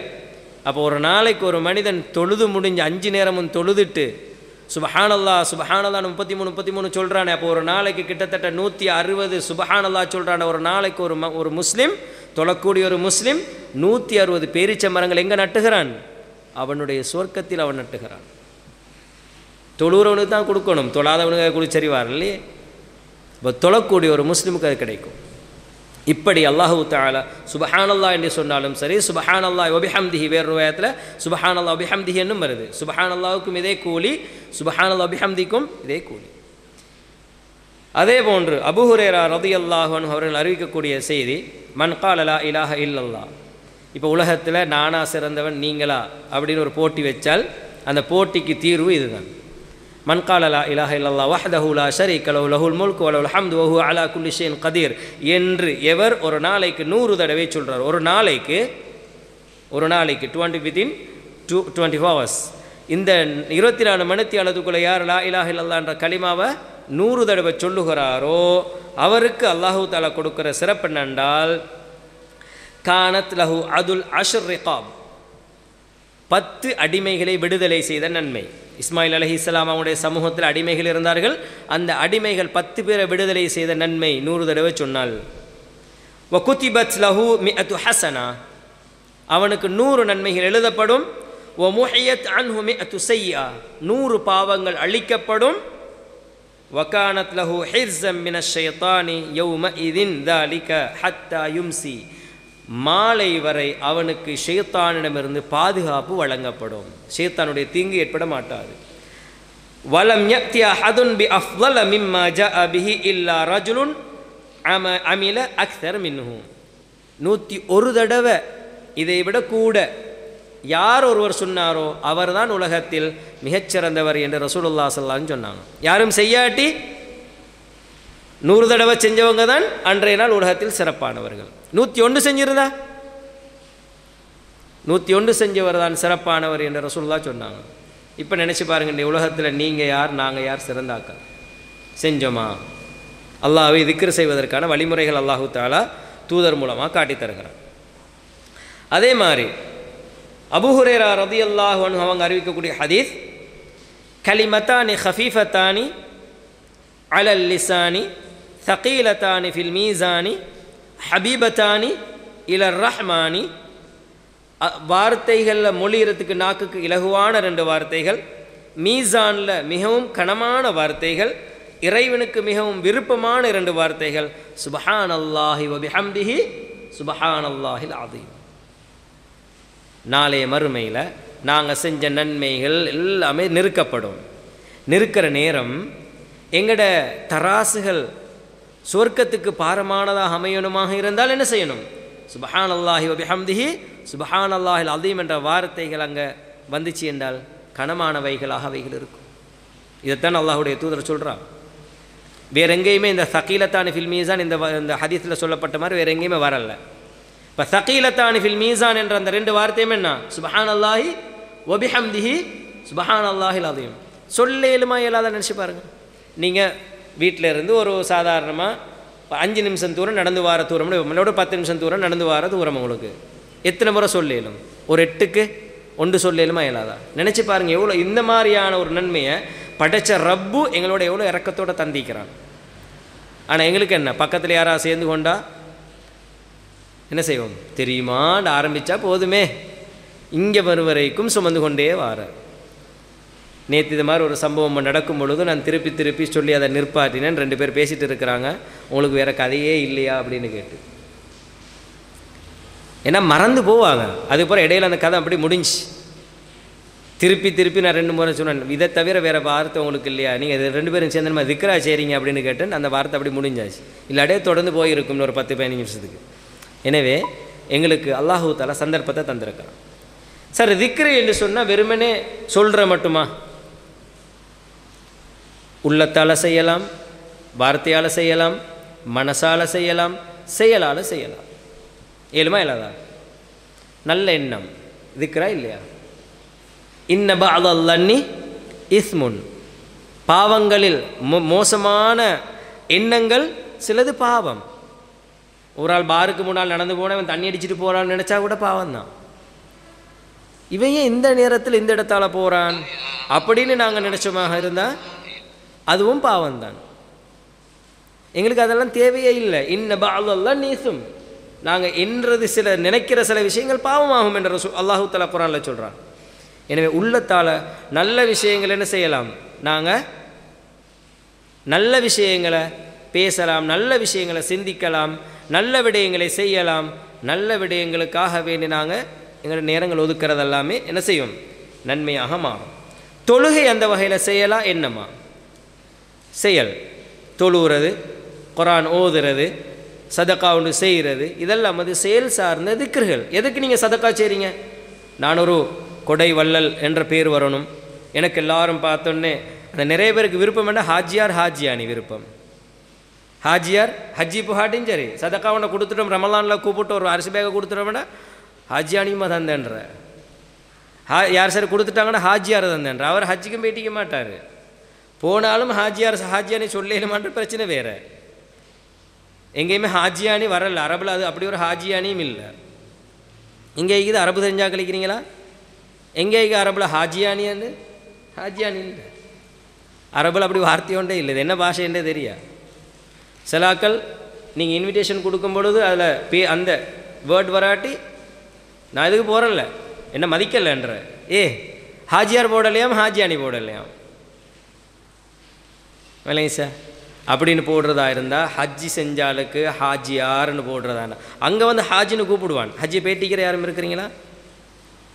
S1: அப்போ ஒரு நாளைக்கு ஒரு மனிதன் தொழுது முடிஞ்சு அஞ்சு நேரமும் தொழுதுட்டு சுபஹானல்லா சுபஹானல்லா முப்பத்தி மூணு முப்பத்தி மூணு சொல்கிறானே அப்போ ஒரு நாளைக்கு கிட்டத்தட்ட நூற்றி அறுபது சுபஹானல்லா சொல்கிறான ஒரு நாளைக்கு ஒரு ம ஒரு முஸ்லீம் தொழக்கூடிய ஒரு முஸ்லீம் நூற்றி அறுபது பேரிச்ச மரங்கள் எங்கே நட்டுகிறான்? அவனுடைய சொர்க்கத்தில் அவன் நட்டுகிறான். தொழுகிறவனுக்கு தான் கொடுக்கணும். தொழாதவனுக்கு குளிச்சறிவார் இல்லையே இப்போ தொழக்கூடிய ஒரு முஸ்லீமுக்கு அது கிடைக்கும். இப்படி அல்லாஹு தாலா சுபஹானல்லா என்று சொன்னாலும் சரி சுபஹானல்லா ஒபிஹம்திஹி வேறு ரூபாயத்தில் சுபஹானல்லா ஒபிஹம்திஹி என்னும் வருது. சுபஹானல்லாவுக்கும் இதே கூலி சுபஹானல்லா ஒபிஹம்திக்கும் இதே கூலி. அதே போன்று அபுஹுரேரா ரதி அல்லாஹன் அவர்கள் அறிவிக்கக்கூடிய செய்தி மன்காலலா இலாஹ இல்லல்லா. இப்போ உலகத்தில் நானா சிறந்தவன் நீங்களா? அப்படின்னு ஒரு போட்டி வச்சால் அந்த போட்டிக்கு தீர்வு இதுதான். மன் காலலா இலாஹ இல்லல்லா வஹ்தஹு லா ஷரீக லஹு லஹுல் முல்கு வலஹுல் ஹம்து வஹு அலா குல்லி ஷைன் கதீர் என்று எவர் ஒரு நாளைக்கு நூறு தடவை சொல்றார் ஒரு நாளைக்கு ஒரு நாளைக்கு twenty within two twenty hours இந்த இருபத்தி நாலு மணித்தி அளவுக்குள்ள யார் லா இலாஹ இல்லல்லான்ற கலிமாவை நூறு தடவை சொல்லுகிறாரோ அவருக்கு அல்லாஹு தாலா கொடுக்குற சிறப்பு என்னென்றால் கானத் லஹு அதுல் அஷர் ரிகாப். பத்து அடிமைகளை விடுதலை செய்த நன்மை. இஸ்மாயில் அலஹி இஸ்லாம் அவனுடைய சமூகத்தில் அடிமைகள் இருந்தார்கள். அந்த அடிமைகள் பத்து பேரை விடுதலை செய்த நன்மை நூறு தடவை சொன்னால். வகுத்திபத் லஹு மிஅத்து ஹசனா. அவனுக்கு நூறு நன்மைகள் எழுதப்படும். ஒ முஹியத் அன்ஹு மிஅத்து செய்யா நூறு பாவங்கள் அழிக்கப்படும். வகானத் லஹு ஹிர்ஸம் மின ஷைத்தானி யௌம இதின் தாலிக ஹத்தா யும்சி. மாலை வரை அவனுக்கு ஷேத்தானிடமிருந்து பாதுகாப்பு வழங்கப்படும். ஷேத்தானுடைய தீங்கு ஏற்பட மாட்டாது. வலம் யக்தி அஹதுன் பி அஃதல மிம்மா ஜ பிஹி இல்லா ரஜுலுன் அம அமில அக்தர் மின்ஹு. நூற்றி ஒரு தடவை இதை விட கூட யார் ஒருவர் சொன்னாரோ அவர்தான் உலகத்தில் மிகச்சிறந்தவர் என்று ரசூலுல்லா சொல்லான்னு சொன்னாங்க. யாரும் செய்யாட்டி? நூறு தடவை செஞ்சவங்க தான் அன்றைய நாள் உலகத்தில் சிறப்பானவர்கள். நூற்றி ஒன்று செஞ்சிருந்தா நூற்றி ஒன்று செஞ்சவர் தான் சிறப்பானவர் என்று ரசூல்லா சொன்னாங்க இப்போ நினச்சி பாருங்க இந்த உலகத்தில் நீங்கள் யார் நாங்கள் யார் சிறந்தாக்க செஞ்சோமா அல்லாஹ்வை திக்ரு செய்வதற்கான வழிமுறைகள் அல்லாஹு தாலா தூதர் மூலமாக காட்டித் தருகிறான் அதே மாதிரி அபுஹுரேரா ரதி அல்லாஹ் அவங்க அறிவிக்கக்கூடிய ஹதீஸ் கலிமத்தானி ஹஃபீஃபத்தானி அலல் லிசானி ثقيلتان في الميزان ஹபீபத்தானி இல ரஹ்மானி. வார்த்தைகளில் மொழிகிறதுக்கு நாக்குக்கு இலகுவான ரெண்டு வார்த்தைகள். மீசானில் மிகவும் கனமான வார்த்தைகள். இறைவனுக்கு மிகவும் விருப்பமான இரண்டு வார்த்தைகள். சுபஹான் அல்லாஹி வபிஹம்திஹி சுபஹான் அல்லாஹி அதீம் நாளைய மறுமையில் நாங்கள் செஞ்ச நன்மைகள் எல்லாமே நெருக்கப்படும் நெருக்கிற நேரம் எங்கட தராசுகள் சொர்க்கத்துக்கு பாரமானதாக அமையணுமாக இருந்தால் என்ன செய்யணும்? சுபஹான் அல்லாஹி வபிஹம்திஹி சுபஹான் அல்லாஹில் அதீம் என்ற வார்த்தைகள் அங்கே வந்துச்சு என்றால் கனமானவைகளாக அவைகள் இருக்கும். இதைத்தான் அல்லாஹுடைய தூதர் சொல்கிறான் வேற எங்கேயுமே இந்த சகீலத்தானி ஃபில் மீசான் இந்த இந்த ஹதீஸில் சொல்லப்பட்ட மாதிரி வேற எங்கேயுமே வரல. இப்போ சகீலத்தானி ஃபில் மீசான் என்ற அந்த ரெண்டு வார்த்தையுமே என்ன? சுபஹான் அல்லாஹி ஒபிஹம்திஹி சுபஹான் அல்லாஹில் அதையும் சொல்ல இயலுமா இயலாத நினச்சி பாருங்க. நீங்கள் வீட்டில் இருந்து ஒரு சாதாரணமாக அஞ்சு நிமிஷம் தூரம் நடந்து வார தூரம் முன்னோட பத்து நிமிஷம் தூரம் நடந்து வார தூரம் உங்களுக்கு. எத்தனை முறை சொல்லலும்? ஒரு எட்டுக்கு ஒன்று சொல்லலுமா இயலாதா? நினச்சி பாருங்கள் எவ்வளோ இந்த மாதிரியான ஒரு நன்மையை படைச்ச ரப்பு எங்களோட எவ்வளோ இறக்கத்தோடு தந்திக்கிறான். ஆனால் எங்களுக்கு என்ன? பக்கத்தில் யாராவது சேர்ந்து கொண்டா? என்ன செய்வோம்? தெரியுமான்னு ஆரம்பித்தா போதுமே. இங்கே வரும் வரைக்கும் சுமந்து கொண்டே வார. நேற்று இது மாதிரி ஒரு சம்பவம் நடக்கும் பொழுது நான் திருப்பி திருப்பி சொல்லி அதை நிற்பாட்டினேன். ரெண்டு பேர் பேசிகிட்டு இருக்கிறாங்க. உங்களுக்கு வேறு கதையே இல்லையா? அப்படின்னு கேட்டு. ஏன்னா மறந்து போவாங்க. அதுக்கப்புறம் இடையில அந்த கதை அப்படி முடிஞ்சு திருப்பி திருப்பி நான் ரெண்டு முறை சொன்னேன். இதை தவிர வேறு வார்த்தை உங்களுக்கு இல்லையா? நீங்கள் ரெண்டு பேரும் சேர்ந்து நம்ம திக்ரா செய்கிறீங்க அப்படின்னு கேட்டேன். அந்த வார்த்தை அப்படி முடிஞ்சாச்சு. இல்லாட்டியே தொடர்ந்து போயிருக்கும் ஒரு பத்து பதினஞ்சு நிமிஷத்துக்கு. எனவே எங்களுக்கு அல்லாஹூ தாலா சந்தர்ப்பத்தை தந்திருக்கிறான். சார் திக்ரு என்று சொன்னால் வெறுமனே சொல்கிற மட்டுமா? உள்ளத்தால் செய்யலாம் வார்த்தையால் செய்யலாம் மனசால் செய்யலாம் செயலால் செய்யலாம். ஏழுமா இல்லாதா? நல்ல எண்ணம். இருக்கிறா இல்லையா? இன்ன பாதல்லன்னி இஸ்முன். பாவங்களில் மோ மோசமான எண்ணங்கள் சிலது பாவம். ஒரு ஆள் பாருக்கு முன்னால் நடந்து போனவன் தண்ணி அடிச்சுட்டு போகிறான்னு நினச்சா கூட பாவம் தான் இவன் ஏன் இந்த நேரத்தில் இந்த இடத்தால போகிறான் அப்படின்னு நாங்கள் நினச்சோமாக இருந்தால் அதுவும் பாவம்தான். எங்களுக்கு அதெல்லாம் தேவையே இல்லை. இன்ன பாலெல்லாம் நீசும். நாங்கள் என்றது சில நினைக்கிற சில விஷயங்கள் பாவமாகும் என்ற ரசூ அல்லாஹு தலா குரானில் சொல்கிறான் எனவே உள்ளத்தால் நல்ல விஷயங்கள் என்ன செய்யலாம்? நாங்கள் நல்ல விஷயங்களை பேசலாம் நல்ல விஷயங்களை சிந்திக்கலாம் நல்ல விடயங்களை செய்யலாம். நல்ல விடயங்களுக்காக வேண்டி நாங்கள் எங்களோட நேரங்கள் ஒதுக்கிறது எல்லாமே என்ன செய்யும்? நன்மையாக மாறும். தொழுகை அந்த வகையில் செய்யலாம் என்னம்மா? செயல். தொழுகிறது குரான் ஓதுறது சதக்கா ஒன்று செய்கிறது இதெல்லாம் அது செயல் சார்ந்த திக்கர்கள் எதுக்கு நீங்கள் சதக்கா செய்கிறீங்க நான் ஒரு கொடை வள்ளல் என்ற பேர் வரணும். எனக்கு எல்லாரும் பார்த்தோன்னே அந்த நிறைய பேருக்கு விருப்பம் என்ன? ஹாஜியார் ஹாஜியானி விருப்பம். ஹாஜியார் ஹஜ்ஜி புஹாட்டியும் சரி. சதக்கா ஒன்று கொடுத்துட்டோம் ரமலானில் கூப்பிட்டு ஒரு அரிசி பேக்கை கொடுத்துட்டோம்னா ஹாஜியானியுமா தந்தேன்ற. ஹா யார் சார் கொடுத்துட்டாங்கன்னா ஹாஜியார் தந்தேன்ற. அவர் ஹஜ்ஜிக்கும் பேட்டிக்க மாட்டார். போனாலும் ஹாஜியார் ஹாஜியானி சொல்லலுமான்ற பிரச்சனை வேறு. எங்கேயுமே ஹாஜியானி வரல. அரபில் அது அப்படி ஒரு ஹாஜியானியும் இல்லை. இங்கே இது அரபு தெரிஞ்சா கழிக்கிறீங்களா? எங்கே அரபில் ஹாஜியானியான்னு ஹாஜியானி இல்லை. அரபில் அப்படி வார்த்தையோண்டே இல்லை. இது என்ன பாஷைன்றே தெரியா? சிலாக்கள் நீங்கள் இன்விடேஷன் கொடுக்கும் பொழுது அதில் பே அந்த வேர்ட் வராட்டி நான் இதுக்கு போகிறேன்ல என்ன மதிக்கலைன்ற? ஏ ஹாஜியார் போடலையாம் ஹாஜியானி போடலையாம்? விலைங்க சார். அப்படின்னு போடுறதா இருந்தால் ஹஜ்ஜி செஞ்சாலுக்கு ஹாஜியார்னு போடுறதான. அங்கே வந்து ஹாஜின்னு கூப்பிடுவான். ஹஜ்ஜி பேட்டிக்கிற யாரும் இருக்கிறீங்களா?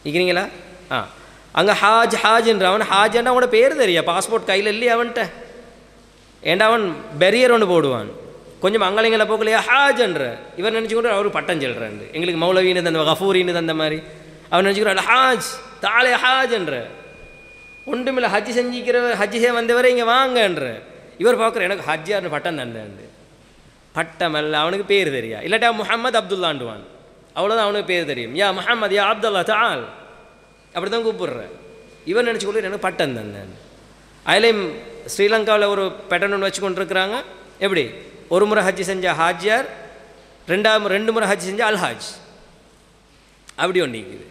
S1: இருக்கிறீங்களா? ஆ. அங்கே ஹாஜ் ஹாஜின்ற அவன் ஹாஜன்னா அவனோட பேர் தெரியா? பாஸ்போர்ட் கையில் இல்லையா அவன்கிட்ட? ஏண்டா அவன் பெரியர் ஒன்று போடுவான். கொஞ்சம் அங்கலைங்களை போக்கலையா? ஹாஜ்ன்ற. இவர் நினச்சிக்கிட்டு அவர் பட்டம் சொல்கிறாரு எங்களுக்கு மௌலவின்னு தந்த கஃபூரின்னு தந்த மாதிரி. அவன் நினச்சிக்கிறான் ஹாஜ் தாலே ஹாஜன்ற. ஒன்றுமில்ல ஹஜ்ஜி செஞ்சிக்கிறவர் ஹஜ்ஜி வந்தவரை இங்கே வாங்கன்ற. இவர் பார்க்குற எனக்கு ஹஜ்ஜியார்னு பட்டம் தந்தேன் பட்டம் அல்ல அவனுக்கு பேர் தெரியா? இல்லாட்டா முஹம்மது அப்துல்லாண்டுவான் அவ்வளோதான் அவனுக்கு பேர் தெரியும். யா முஹம்மது யா அப்துல்லா தால். அப்படி தான் கூப்பிடுறேன். இவன் நினச்சி எனக்கு பட்டம் தந்தேன். அதுலேயும் ஸ்ரீலங்காவில் ஒரு பேட்டர்ன் ஒன்று வச்சு கொண்டிருக்கிறாங்க எப்படி? ஒரு முறை ஹஜ்ஜி செஞ்ச ஹாஜியார் ரெண்டாம் ரெண்டு முறை ஹஜ்ஜி செஞ்ச அல்ஹாஜ். அப்படி ஒன்று இருக்குது.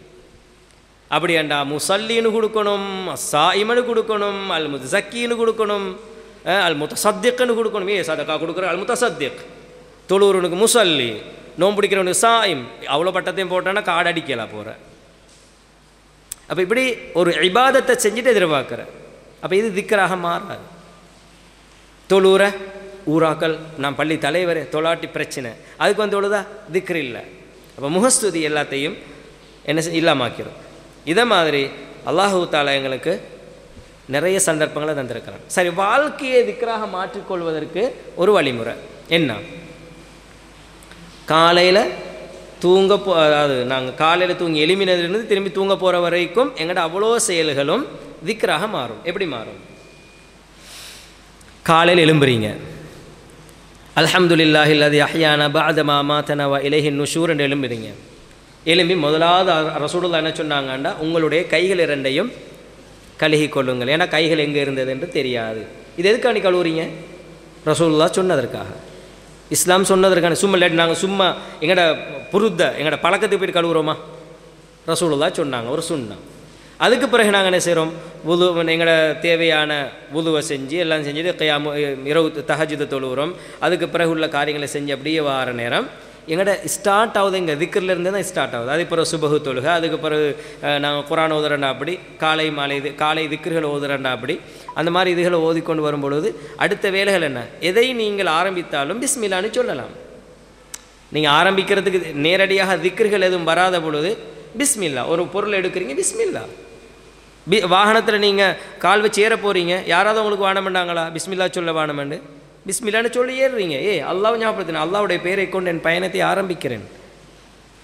S1: அப்படியாண்டா முசல்லின்னு கொடுக்கணும் சாயிமனு கொடுக்கணும் அல் முசக்கின்னு கொடுக்கணும். அல் முத்தசத்தியக்குன்னு கொடுக்கணும் ஏ சதக்கா கொடுக்குற அல் முத்த சத்தியக் தொழுவுறவனுக்கு முசல்லி நோம்பு பிடிக்கிறவனுக்கு சாயம் அவ்வளோ பட்டத்தையும் போட்டான்னா காடு அடிக்கலாம் போகிற அப்போ இப்படி ஒரு இபாதத்தை செஞ்சுட்டு எதிர்பார்க்குற அப்போ இது திக்கராக மாறாது தொழுற ஊராக்கள் நான் பள்ளி தலைவர் தொலாட்டி பிரச்சனை அதுக்கு வந்து தொழுதா திக்ரு இல்லை அப்போ முகஸ்துதி எல்லாத்தையும் என்ன இல்லாமாக்கிறோம் இதை மாதிரி அல்லாஹூ தாலா எங்களுக்கு நிறைய சந்தர்ப்பங்களை தந்திருக்கிறான். சரி வாழ்க்கையை திக்கராக மாற்றிக்கொள்வதற்கு ஒரு வழிமுறை. என்ன? காலையில் தூங்க போ அதாவது நாங்கள் காலையில் தூங்கி எலுமினதுலேருந்து திரும்பி தூங்க போகிற வரைக்கும் எங்கள்ட அவ்வளோ செயல்களும் திக்கராக மாறும். எப்படி மாறும்? காலையில் எழும்புறீங்க. அலமதுல்லாஹ் அது அஹ்யானா பாதமா மாத்தனவா இலஹின் நுஷூர் என்று எழும்புறீங்க. எழும்பி முதலாவது ரசூலுல்லா என்ன சொன்னாங்கண்டா? உங்களுடைய கைகள் இரண்டையும் கழுகி கொள்ளுங்கள் ஏன்னா கைகள் எங்கே இருந்தது என்று தெரியாது. இது எதுக்காக நீ கழுவுறீங்க? ரசூல்லா சொன்னதற்காக. இஸ்லாம் சொன்னதற்கான சும்மா லேட் நாங்கள் சும்மா எங்களோட புருத்த எங்களோட பழக்கத்துக்கு போயிட்டு கழுவுறோமா? ரசூலுல்லா சொன்னாங்க ஒரு சுண்ணா. அதுக்கு பிறகு நாங்கள் என்ன செய்கிறோம் உது எங்களோட தேவையான உதுவை செஞ்சு எல்லாம் செஞ்சுட்டு கையாமு இரவு தஹஜித தொழுகிறோம் அதுக்கு பிறகு உள்ள காரியங்களை செஞ்சு அப்படியே வார நேரம் எங்கள்கிட்ட ஸ்டார்ட் ஆகுது எங்கள் திக்கர்லேருந்து தான் ஸ்டார்ட் ஆகுது அது பிறகு சுபகு தொழுகை அதுக்கு பிறகு நாங்கள் குரான் ஓதுறண்டா அப்படி காலை மாலை இது காலை திக்கர்கள் ஓதுறண்டா அப்படி அந்த மாதிரி இதுகளை ஓதிக்கொண்டு வரும்பொழுது அடுத்த வேலைகள் என்ன? எதை நீங்கள் ஆரம்பித்தாலும் பிஸ்மில்லான்னு சொல்லலாம். நீங்கள் ஆரம்பிக்கிறதுக்கு நேரடியாக திக்கர்கள் எதுவும் வராத பொழுது பிஸ்மில்லா ஒரு பொருள் எடுக்கிறீங்க பிஸ்மில்லா. பி வாகனத்தில் நீங்கள் கால் வச்சு ஏற போகிறீங்க யாராவது உங்களுக்கு வாணமெண்டாங்களா பிஸ்மில்லா சொல்ல வாணமெண்டு பிஸ்மில்லான்னு சொல்லி ஏறுறீங்க. ஏ அல்லாஹ் ஞாபகப்படுத்தின அல்லாவுடைய பெயரை கொண்டு என் பயணத்தை ஆரம்பிக்கிறேன்.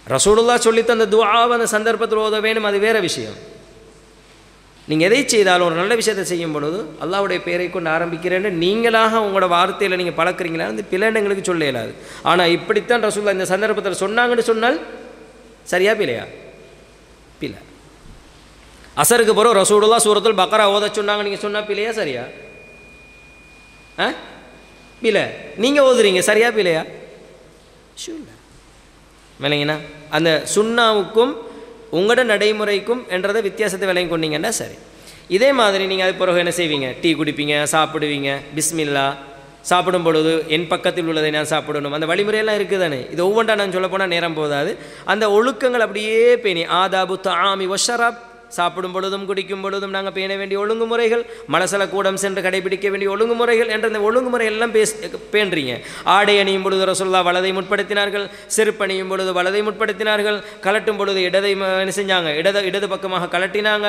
S1: ரசூலுல்லா சொல்லித்த அந்த துவாவை அந்த சந்தர்ப்பத்தில் ஓத வேணும் அது வேறு விஷயம். நீங்கள் எதை செய்தாலும் ஒரு நல்ல விஷயத்தை செய்யும் பொழுது அல்லாவுடைய பெயரை கொண்டு ஆரம்பிக்கிறேன்னு நீங்களாக உங்களோட வார்த்தையில் நீங்கள் பழக்கிறீங்களா? அந்த பிள்ளைங்களுக்கு சொல்ல இயலாது. ஆனால் இப்படித்தான் ரசூல்லா இந்த சந்தர்ப்பத்தில் சொன்னாங்கன்னு சொன்னால் சரியா பிள்ளையா பிள்ளை அசருக்கு பிறகு ரசூலுல்லா சூரத்தில் பக்கரா ஓத சொன்னாங்க நீங்கள் சொன்னால் பிள்ளையா சரியா? ஆ? பிள்ளை நீங்கள் ஓதுறீங்க சரியா பிள்ளையா ஷூல்ல விளங்கினா? அந்த சுண்ணாவுக்கும் உங்களோட நடைமுறைக்கும் என்றதை வித்தியாசத்தை விளங்கி கொண்டீங்கன்னா சரி. இதே மாதிரி நீங்கள் அது பிறகு என்ன செய்வீங்க? டீ குடிப்பீங்க சாப்பிடுவீங்க. பிஸ்மில்லா. சாப்பிடும் பொழுது என் பக்கத்தில் உள்ளதை நான் சாப்பிடணும். அந்த வழிமுறையெல்லாம் இருக்குது தானே இது ஒவ்வொன்றா நான் சொல்ல போனால் நேரம் போதாது. அந்த ஒழுக்கங்கள் அப்படியே பேணி ஆதாபு தாமி ஒஷராப் சாப்பிடும் பொழுதும் குடிக்கும் பொழுதும் நாங்கள் பேண வேண்டிய ஒழுங்குமுறைகள் மலசல கூடம் சென்று கடைபிடிக்க வேண்டிய ஒழுங்குமுறைகள் என்ற இந்த ஒழுங்குமுறை எல்லாம் பேச பேன்றீங்க ஆடை அணியும் பொழுது ரசோல்லா வலதை முற்படுத்தினார்கள் செருப்பணியும் பொழுது வலதை முற்படுத்தினார்கள் கலட்டும் பொழுது இடதை என்ன செஞ்சாங்க இடது இடது பக்கமாக கலட்டினாங்க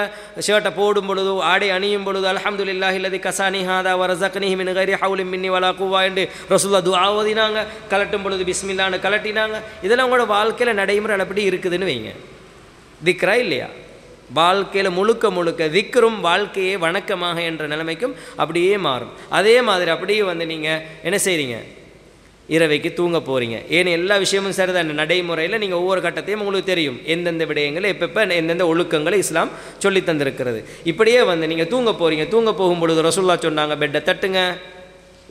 S1: ஷர்ட்டை போடும் பொழுது ஆடை அணியும் பொழுது அல்ஹம்துலில்லாஹி இல்லதி கசானி ஹாதா வரசக்னி மின் கரி ஹவுலின் மின்னி வலா குவா என்று ரசுல்லா துஆ ஓதினாங்க கலட்டும் பொழுது பிஸ்மில்லான்னு கலட்டினாங்க. இதெல்லாம் உங்களோட வாழ்க்கையில் நடைமுறை அப்படி இருக்குதுன்னு வைங்க. திக்ரா இல்லையா? வாழ்க்கையில் முழுக்க முழுக்க திக்ரும் வாழ்க்கையே வணக்கமாக என்ற நிலைமைக்கும் அப்படியே மாறும். அதே மாதிரி அப்படியே வந்து நீங்கள் என்ன செய்கிறீங்க இரவைக்கு தூங்க போகிறீங்க ஏன் எல்லா விஷயமும் சரிதான். நடைமுறையில் நீங்கள் ஒவ்வொரு கட்டத்தையும் உங்களுக்கு தெரியும். எந்தெந்த விடயங்களை எப்பப்போ எந்தெந்த ஒழுக்கங்களை இஸ்லாம் சொல்லி தந்திருக்கிறது. இப்படியே வந்து நீங்கள் தூங்க போகிறீங்க தூங்க போகும் பொழுது ரசுல்லா சொன்னாங்க பெட்டை தட்டுங்க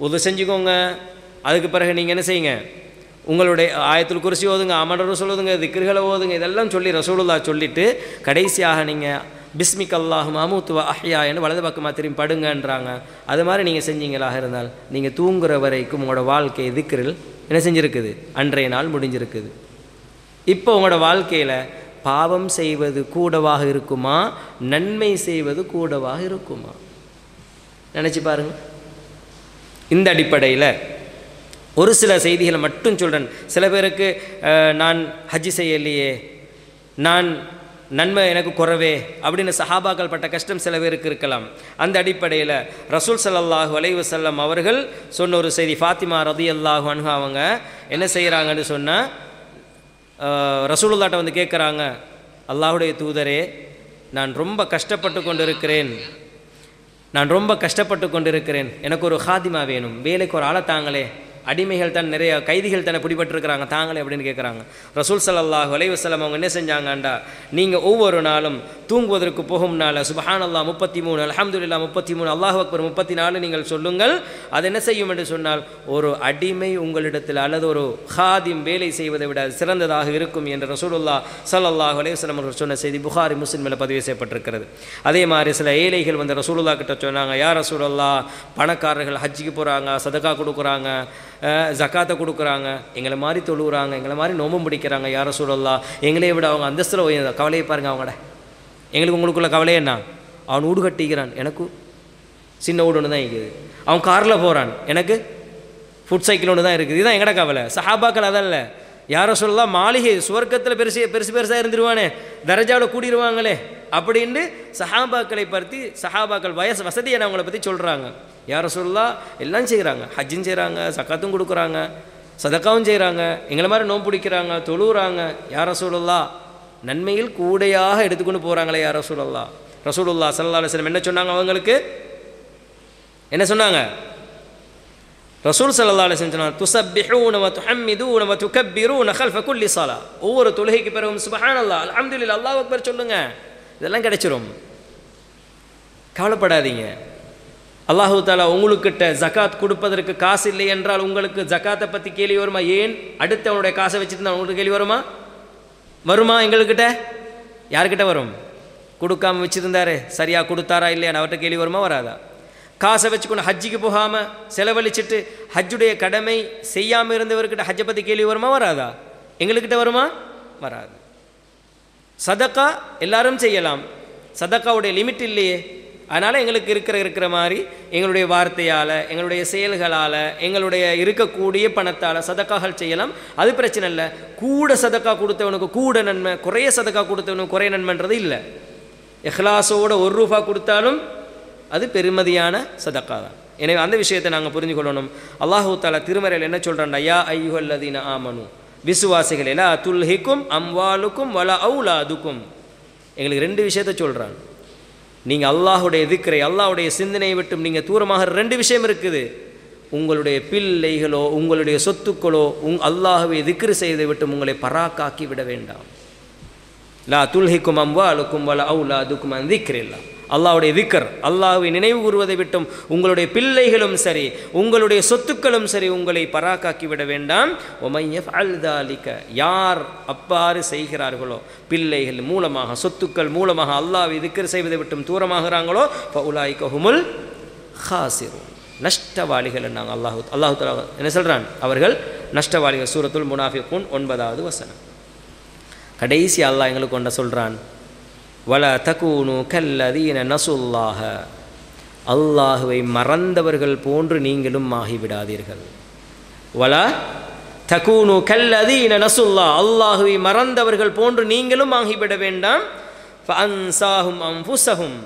S1: உது செஞ்சுக்கோங்க. அதுக்கு பிறகு நீங்கள் என்ன செய்யுங்க? உங்களுடைய ஆயத்தில் குறிச்சி ஓதுங்க அமரர் சொல்லுதுங்க திக்ருகளை ஓதுங்க இதெல்லாம் சொல்லி ரசூலுல்லா சொல்லிட்டு கடைசியாக நீங்கள் பிஸ்மிக் அல்லாஹும் அமுத்துவ அஹ்யான்னு வலது பக்கமாக திரும்பி படுங்கன்றாங்க. அது மாதிரி நீங்கள் செஞ்சீங்களாக இருந்தால் நீங்கள் தூங்குற வரைக்கும் உங்களோட வாழ்க்கை திக்ரில் என்ன செஞ்சுருக்குது? அன்றைய நாள் முடிஞ்சிருக்குது. இப்போ உங்களோட வாழ்க்கையில் பாவம் செய்வது கூடவாக இருக்குமா? நன்மை செய்வது கூடவாக இருக்குமா? நினச்சி பாருங்க. இந்த அடிப்படையில் ஒரு சில செய்திகளை மட்டும் சொல்கிறேன் சில பேருக்கு நான் ஹஜ்ஜி செய்யலையே நான் நன்மை எனக்கு குறவே அப்படின்னு சஹாபாக்கள் பட்ட கஷ்டம் சில பேருக்கு இருக்கலாம். அந்த அடிப்படையில் ரசூல் ஸல்லல்லாஹு வலைவு செல்லம் அவர்கள் சொன்ன ஒரு செய்தி ஃபாத்திமா ரதி அல்லாஹு அன்ஹா அவங்க என்ன செய்கிறாங்கன்னு சொன்னால் ரசூலுல்லாட்ட வந்து கேட்குறாங்க அல்லாஹுடைய தூதரே நான் ரொம்ப கஷ்டப்பட்டு கொண்டிருக்கிறேன். நான் ரொம்ப கஷ்டப்பட்டு கொண்டிருக்கிறேன். எனக்கு ஒரு ஹாதிமா வேணும். வேலைக்கு ஒரு ஆளை தாங்களே. அடிமைகள் தான் நிறைய கைதிகள் தானே பிடிபட்டிருக்கிறாங்க தாங்களே அப்படின்னு கேட்குறாங்க ரசூல் ஸல்லல்லாஹு அலைஹி வஸல்லம் அவங்க என்ன செஞ்சாங்கண்டா நீங்கள் ஒவ்வொரு நாளும் தூங்குவதற்கு போகும் நாள் சுபஹான் அல்லா முப்பத்தி மூணு அலமதுல்லா முப்பத்தி மூணு அல்லாஹ் அக்பர் முப்பத்தி நாலு நீங்கள் சொல்லுங்கள். அது என்ன செய்யும் என்று சொன்னால் ஒரு அடிமை உங்களிடத்தில் அல்லது ஒரு ஹாதிம் வேலை செய்வதை விட சிறந்ததாக இருக்கும் என்று ரசூலுல்லா சல்லாஹ் அலைஹி வஸல்லம் அவர்கள் சொன்ன செய்தி புகாரி முஸ்லிமில் பதிவு செய்யப்பட்டிருக்கிறது. அதே மாதிரி சில ஏழைகள் வந்து ரசூலுல்லா கிட்ட சொன்னாங்க யார் ரசூலுல்லா பணக்காரர்கள் ஹஜ்ஜிக்கு போகிறாங்க சதக்கா கொடுக்குறாங்க ஜக்காத்தை கொடுக்குறாங்க. எங்களை மாதிரி தொழுகிறாங்க எங்களை மாதிரி நோம்பும் பிடிக்கிறாங்க. யாரை ரசூலுல்லா எங்களையே விட அவங்க அந்தஸ்தில் உயர்ந்த கவலையை பாருங்கள் அவங்களோட எங்களுக்கு உங்களுக்குள்ள கவலை என்ன? அவன் ஊடு கட்டிக்கிறான். எனக்கும் சின்ன வீடு ஒன்று தான் இருக்குது. அவன் காரில் போகிறான் எனக்கு ஃபுட் சைக்கிள் ஒன்று தான் இருக்குது. இதுதான் எங்கட கவலை. சஹாபாக்கள் அதல்ல. யாரோ சொல்லலாம் மாளிகை சுவர்க்கத்தில் பெருசு பெருசு பெருசாக இருந்துருவானே தரஜாவில் கூடிடுவாங்களே அப்படின்னு சஹாபாக்களை பற்றி சஹாபாக்கள் வயசு வசதியானவங்களை பற்றி சொல்கிறாங்க யாரோ சொல்லலாம் எல்லாம் செய்கிறாங்க ஹஜ்ஜும் செய்கிறாங்க சக்காத்தும் கொடுக்குறாங்க சதக்காவும் செய்கிறாங்க எங்களை மாதிரி நோம்பு பிடிக்கிறாங்க தொழுகிறாங்க யாரோ சொல்லலாம் நன்மையில் கூடையாக எடுத்துக்கொண்டு போகிறாங்களே யாரோ சொல்லலாம் ரசூலுல்லா சல்லா அலுவலம் என்ன சொன்னாங்க அவங்களுக்கு? என்ன சொன்னாங்க? ரசூல் சல்லா அலுவலம் சொன்னாங்க துசப்பிஹூன வ துஹம்மிதூன வ துக்கப்பிரு கல்ஃப குல்லி சாலா ஒவ்வொரு தொழுகைக்கு பிறகும் சுபஹானல்லாஹ் அல்ஹம்துலில்லாஹ் அல்லாஹ் அக்பர் சொல்லுங்க. இதெல்லாம் கிடைச்சிரும். கவலைப்படாதீங்க. அல்லாஹு தாலா உங்களுக்கிட்ட ஜகாத் கொடுப்பதற்கு காசு இல்லை என்றால் உங்களுக்கு ஜக்காத்தை பற்றி கேள்வி வருமா? ஏன்? அடுத்தவனுடைய காசை வச்சுருந்தா உங்களுக்கு கேள்வி வருமா? வருமா எங்கள்கிட்ட? யார்கிட்ட வரும்? கொடுக்காமல் வச்சுருந்தாரு. சரியாக கொடுத்தாரா இல்லையா அவர்கிட்ட கேள்வி வருமா? வராதா? காசை வச்சுக்கொண்டு ஹஜ்ஜிக்கு போகாமல் செலவழிச்சிட்டு ஹஜ்ஜுடைய கடமை செய்யாமல் இருந்தவர்கிட்ட ஹஜ்ஜை பற்றி கேள்வி வருமா வராதா? எங்களுக்கிட்ட வருமா? வராது. சதக்கா எல்லாரும் செய்யலாம். சதக்காவுடைய லிமிட் இல்லையே. அதனால் எங்களுக்கு இருக்கிற இருக்கிற மாதிரி எங்களுடைய வார்த்தையால் எங்களுடைய செயல்களால் எங்களுடைய இருக்கக்கூடிய பணத்தால் சதக்காகள் செய்யலாம். அது பிரச்சனை இல்லை. கூட சதக்கா கொடுத்தவனுக்கு கூட நன்மை குறைய சதக்கா கொடுத்தவனுக்கு குறைய நன்மைன்றது இல்லை. எஹ்லாஸோட ஒரு ரூபா கொடுத்தாலும் அது பெருமதியான சதக்கா தான். எனவே அந்த விஷயத்தை நாங்கள் புரிஞ்சு கொள்ளணும் அல்லாஹூ தாலா திருமறையில் என்ன சொல்கிறான் ஐயா ஐயுகல்லதீன ஆமனு விசுவாசிகள் எல்லா துல்ஹிக்கும் அம்வாலுக்கும் வல அவுலாதுக்கும். எங்களுக்கு ரெண்டு விஷயத்த சொல்கிறான் நீங்கள் அல்லாஹுடைய திக்கரை அல்லாஹுடைய சிந்தனையை விட்டும் நீங்கள் தூரமாக ரெண்டு விஷயம் இருக்குது. உங்களுடைய பிள்ளைகளோ உங்களுடைய சொத்துக்களோ உங் அல்லாஹுவை திக்ரு செய்து விட்டும் உங்களை பராக்காக்கி விட வேண்டாம். லா துல்ஹிக்கும் அம்வாலுக்கும் வல அவுலாதுக்கும் அந்த அல்லாவுடைய அல்லாஹ்வுடைய திக்கர் அல்லாஹ்வை நினைவு கூறுவதை விட்டும் உங்களுடைய பிள்ளைகளும் சரி உங்களுடைய சொத்துக்களும் சரி உங்களை பராக்காக்கி விட வேண்டாம். ஒமையஃப் அல்தாலிக்க யார் அப்பாறு செய்கிறார்களோ பிள்ளைகள் மூலமாக சொத்துக்கள் மூலமாக அல்லாவை திக்கர் செய்வதை விட்டும் தூரமாகிறாங்களோ பவுலாய் ஹுமுல் ஹாசிரும் நஷ்டவாளிகள் நாங்கள் அல்லாஹு அல்லாஹு தலா என்ன சொல்கிறான் அவர்கள் நஷ்டவாளிகள். சூரத்துல் முனாஃபிகூன் ஒன்பதாவது வசனம். கடைசி அல்லாஹ் எங்களுக்கு கொண்ட சொல்கிறான் வல தகூனு கல்லதீன நசுல்லாக அல்லாஹுவை மறந்தவர்கள் போன்று நீங்களும் ஆகிவிடாதீர்கள். வல தகூனு கல்லதீன நசுல்லா. அல்லாஹுவை மறந்தவர்கள் போன்று நீங்களும் ஆகிவிட வேண்டாம். ஃபஅன்சாஹும் அம்புசகும்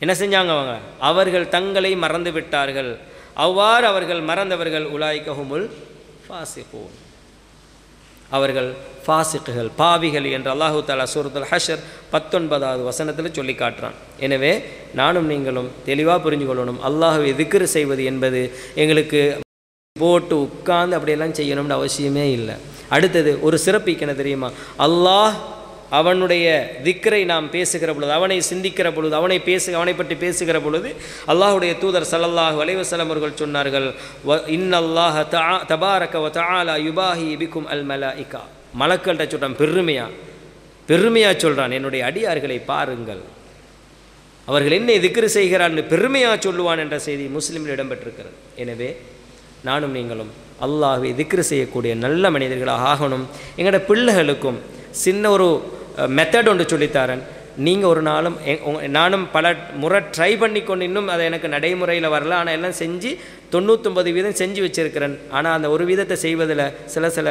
S1: என்ன செஞ்சாங்க அவங்க? அவர்கள் தங்களை மறந்து விட்டார்கள் அவ்வாறு அவர்கள் மறந்தவர்கள் உலாய்கஹுமுல் ஃபாசிகூன். அவர்கள் ஃபாசிக்குகள் பாவிகள் என்று அல்லாஹு தாலா சூரத்துல் ஹஷர் பத்தொன்பதாவது வசனத்தில் சொல்லி காட்டுறான். எனவே நானும் நீங்களும் தெளிவாக புரிஞ்சு கொள்ளணும். அல்லாஹுவை திக்ரு செய்வது என்பது எங்களுக்கு போட்டு உட்கார்ந்து அப்படியெல்லாம் செய்யணும்னு அவசியமே இல்லை. அடுத்தது ஒரு சிறப்பு என்ன தெரியுமா? அல்லாஹ் அவனுடைய திக்கரை நாம் பேசுகிற பொழுது அவனை சிந்திக்கிற பொழுது அவனை பேசு அவனை பற்றி பேசுகிற பொழுது அல்லாஹுடைய தூதர் சல்லல்லாஹு அலைவசலம் அவர்கள் சொன்னார்கள் வ இன்னல்லாஹ தா தபாரக வ தாலா யுபாஹி பிக்கும் அல் மலாயிகா. மலக்கள்கிட்ட சொல்கிறான் பெருமையா? பெருமையா சொல்கிறான் என்னுடைய அடியார்களை பாருங்கள். அவர்கள் என்னை திக்ரு செய்கிறான்னு பெருமையாக சொல்லுவான் என்ற செய்தி முஸ்லீமில் இடம்பெற்றிருக்கிறது. எனவே நானும் நீங்களும் அல்லாஹ்வை திக்ரு செய்யக்கூடிய நல்ல மனிதர்களாக ஆகணும். எங்களோட பிள்ளைகளுக்கும் சின்ன ஒரு மெத்தட் ஒன்று சொல்லித்தாரன். நீங்கள் ஒரு நாளும் நானும் பல முறை ட்ரை பண்ணி கொண்டு இன்னும் அதை எனக்கு நடைமுறையில் வரல. ஆனால் எல்லாம் செஞ்சு தொண்ணூற்றொம்பது வீதம் செஞ்சு வச்சுருக்கிறேன். ஆனால் அந்த ஒரு வீதத்தை செய்வதில் சில சில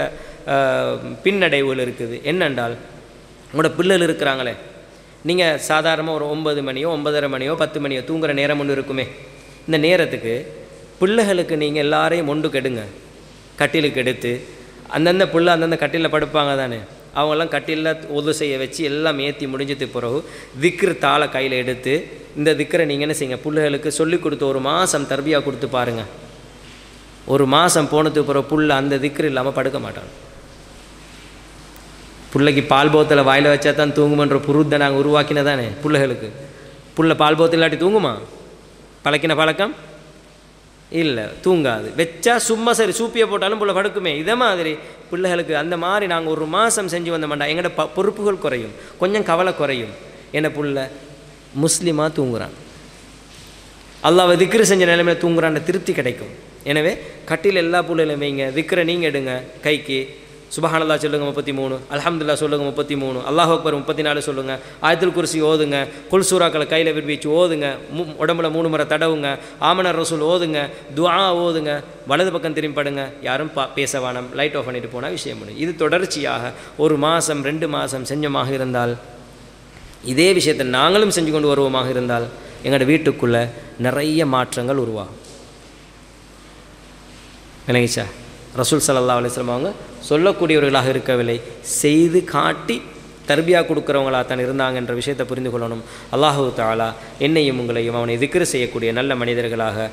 S1: பின்னடைவுகள் இருக்குது. என்னென்றால் உங்களோட பிள்ளைகள் இருக்கிறாங்களே. நீங்கள் சாதாரணமாக ஒரு ஒன்பது மணியோ ஒன்பதரை மணியோ பத்து மணியோ தூங்குற நேரம் ஒன்று இருக்குமே. இந்த நேரத்துக்கு பிள்ளைகளுக்கு நீங்கள் எல்லாரையும் ஒன்று கெடுங்க. கட்டிலுக்கு எடுத்து அந்தந்த புள்ள அந்தந்த கட்டிலில் படுப்பாங்க தானே. அவங்கெல்லாம் கட்டிலில் உது செய்ய வச்சு எல்லாம் ஏற்றி முடிஞ்சதுக்கு பிறகு திக்ரு தாளை கையில் எடுத்து இந்த திக்கரை நீங்கள் என்ன செய்யுங்க? பிள்ளைகளுக்கு சொல்லி கொடுத்து ஒரு மாதம் தர்பியாக கொடுத்து பாருங்கள் ஒரு மாதம் போனதுக்கு பிறகு புள்ள அந்த திக்ரு இல்லாமல் படுக்க மாட்டாங்க. பிள்ளைக்கு பால் போத்தில் வாயில் வச்சா தான் தூங்குமன்ற புருத்தை நாங்கள் உருவாக்கினதானே பிள்ளைகளுக்கு. புள்ள பால் போத்தில் இல்லாட்டி தூங்குமா? பழக்கின பழக்கம்? இல்லை தூங்காது. வச்சா சும்மா சரி சூப்பியை போட்டாலும் பிள்ளை படுக்குமே. இதை மாதிரி பிள்ளைகளுக்கு அந்த மாதிரி நாங்கள் ஒரு மாதம் செஞ்சு வந்த மாட்டோம் எங்களோட ப பொறுப்புகள் குறையும். கொஞ்சம் கவலை குறையும். என புள்ள முஸ்லீமாக தூங்குறான். அல்லாவை திக்ரு செஞ்ச நிலைமையில் தூங்குறான்னு திருப்தி கிடைக்கும். எனவே கட்டில் எல்லா புள்ளையிலும் வைங்க. திக்ரை நீங்கள் எடுங்க கைக்கு. சுபஹானல்லா சொல்லுங்கள் முப்பத்தி மூணு. அலமதுல்லா சொல்லுங்கள் முப்பத்தி மூணு. அல்லாஹ் அக்பர் முப்பத்தி நாலு சொல்லுங்கள் ஆயத்தில் குர்சி ஓதுங்க. குல் சூறாக்களை கையில் விரிவிச்சு ஓதுங்க. மு உடம்புல மூணு முறை தடவுங்க. ஆமனர் ரசூல் ஓதுங்க. துவா ஓதுங்க. வலது பக்கம் திரும்பி படுங்க. யாரும் பா பேச வேணாம். லைட் ஆஃப் பண்ணிட்டு போனால் விஷயம் முடியும். இது தொடர்ச்சியாக ஒரு மாதம் ரெண்டு மாதம் செஞ்சமாக இருந்தால் இதே விஷயத்தை நாங்களும் செஞ்சு கொண்டு வருவோமாக இருந்தால் எங்களோட வீட்டுக்குள்ளே நிறைய மாற்றங்கள் உருவாகும். விளங்கிச்சா? ரசூல் சல்லா அலிஸ்லாம் அவங்க சொல்லக்கூடியவர்களாக இருக்கவில்லை. செய்து காட்டி தர்பியா கொடுக்குறவங்களாக தான் இருந்தாங்க என்ற விஷயத்தை புரிந்து கொள்ளணும். அல்லாஹூ தாலா என்னையும் உங்களையும் அவனை திக்ரு செய்யக்கூடிய நல்ல மனிதர்களாக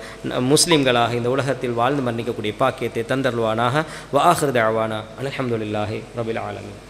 S1: முஸ்லீம்களாக இந்த உலகத்தில் வாழ்ந்து மன்னிக்கக்கூடிய பாக்கியத்தை தந்தருவானாக வாஹர் தாவானா அலமதுல்லாஹி ரபில் ஆலமின்.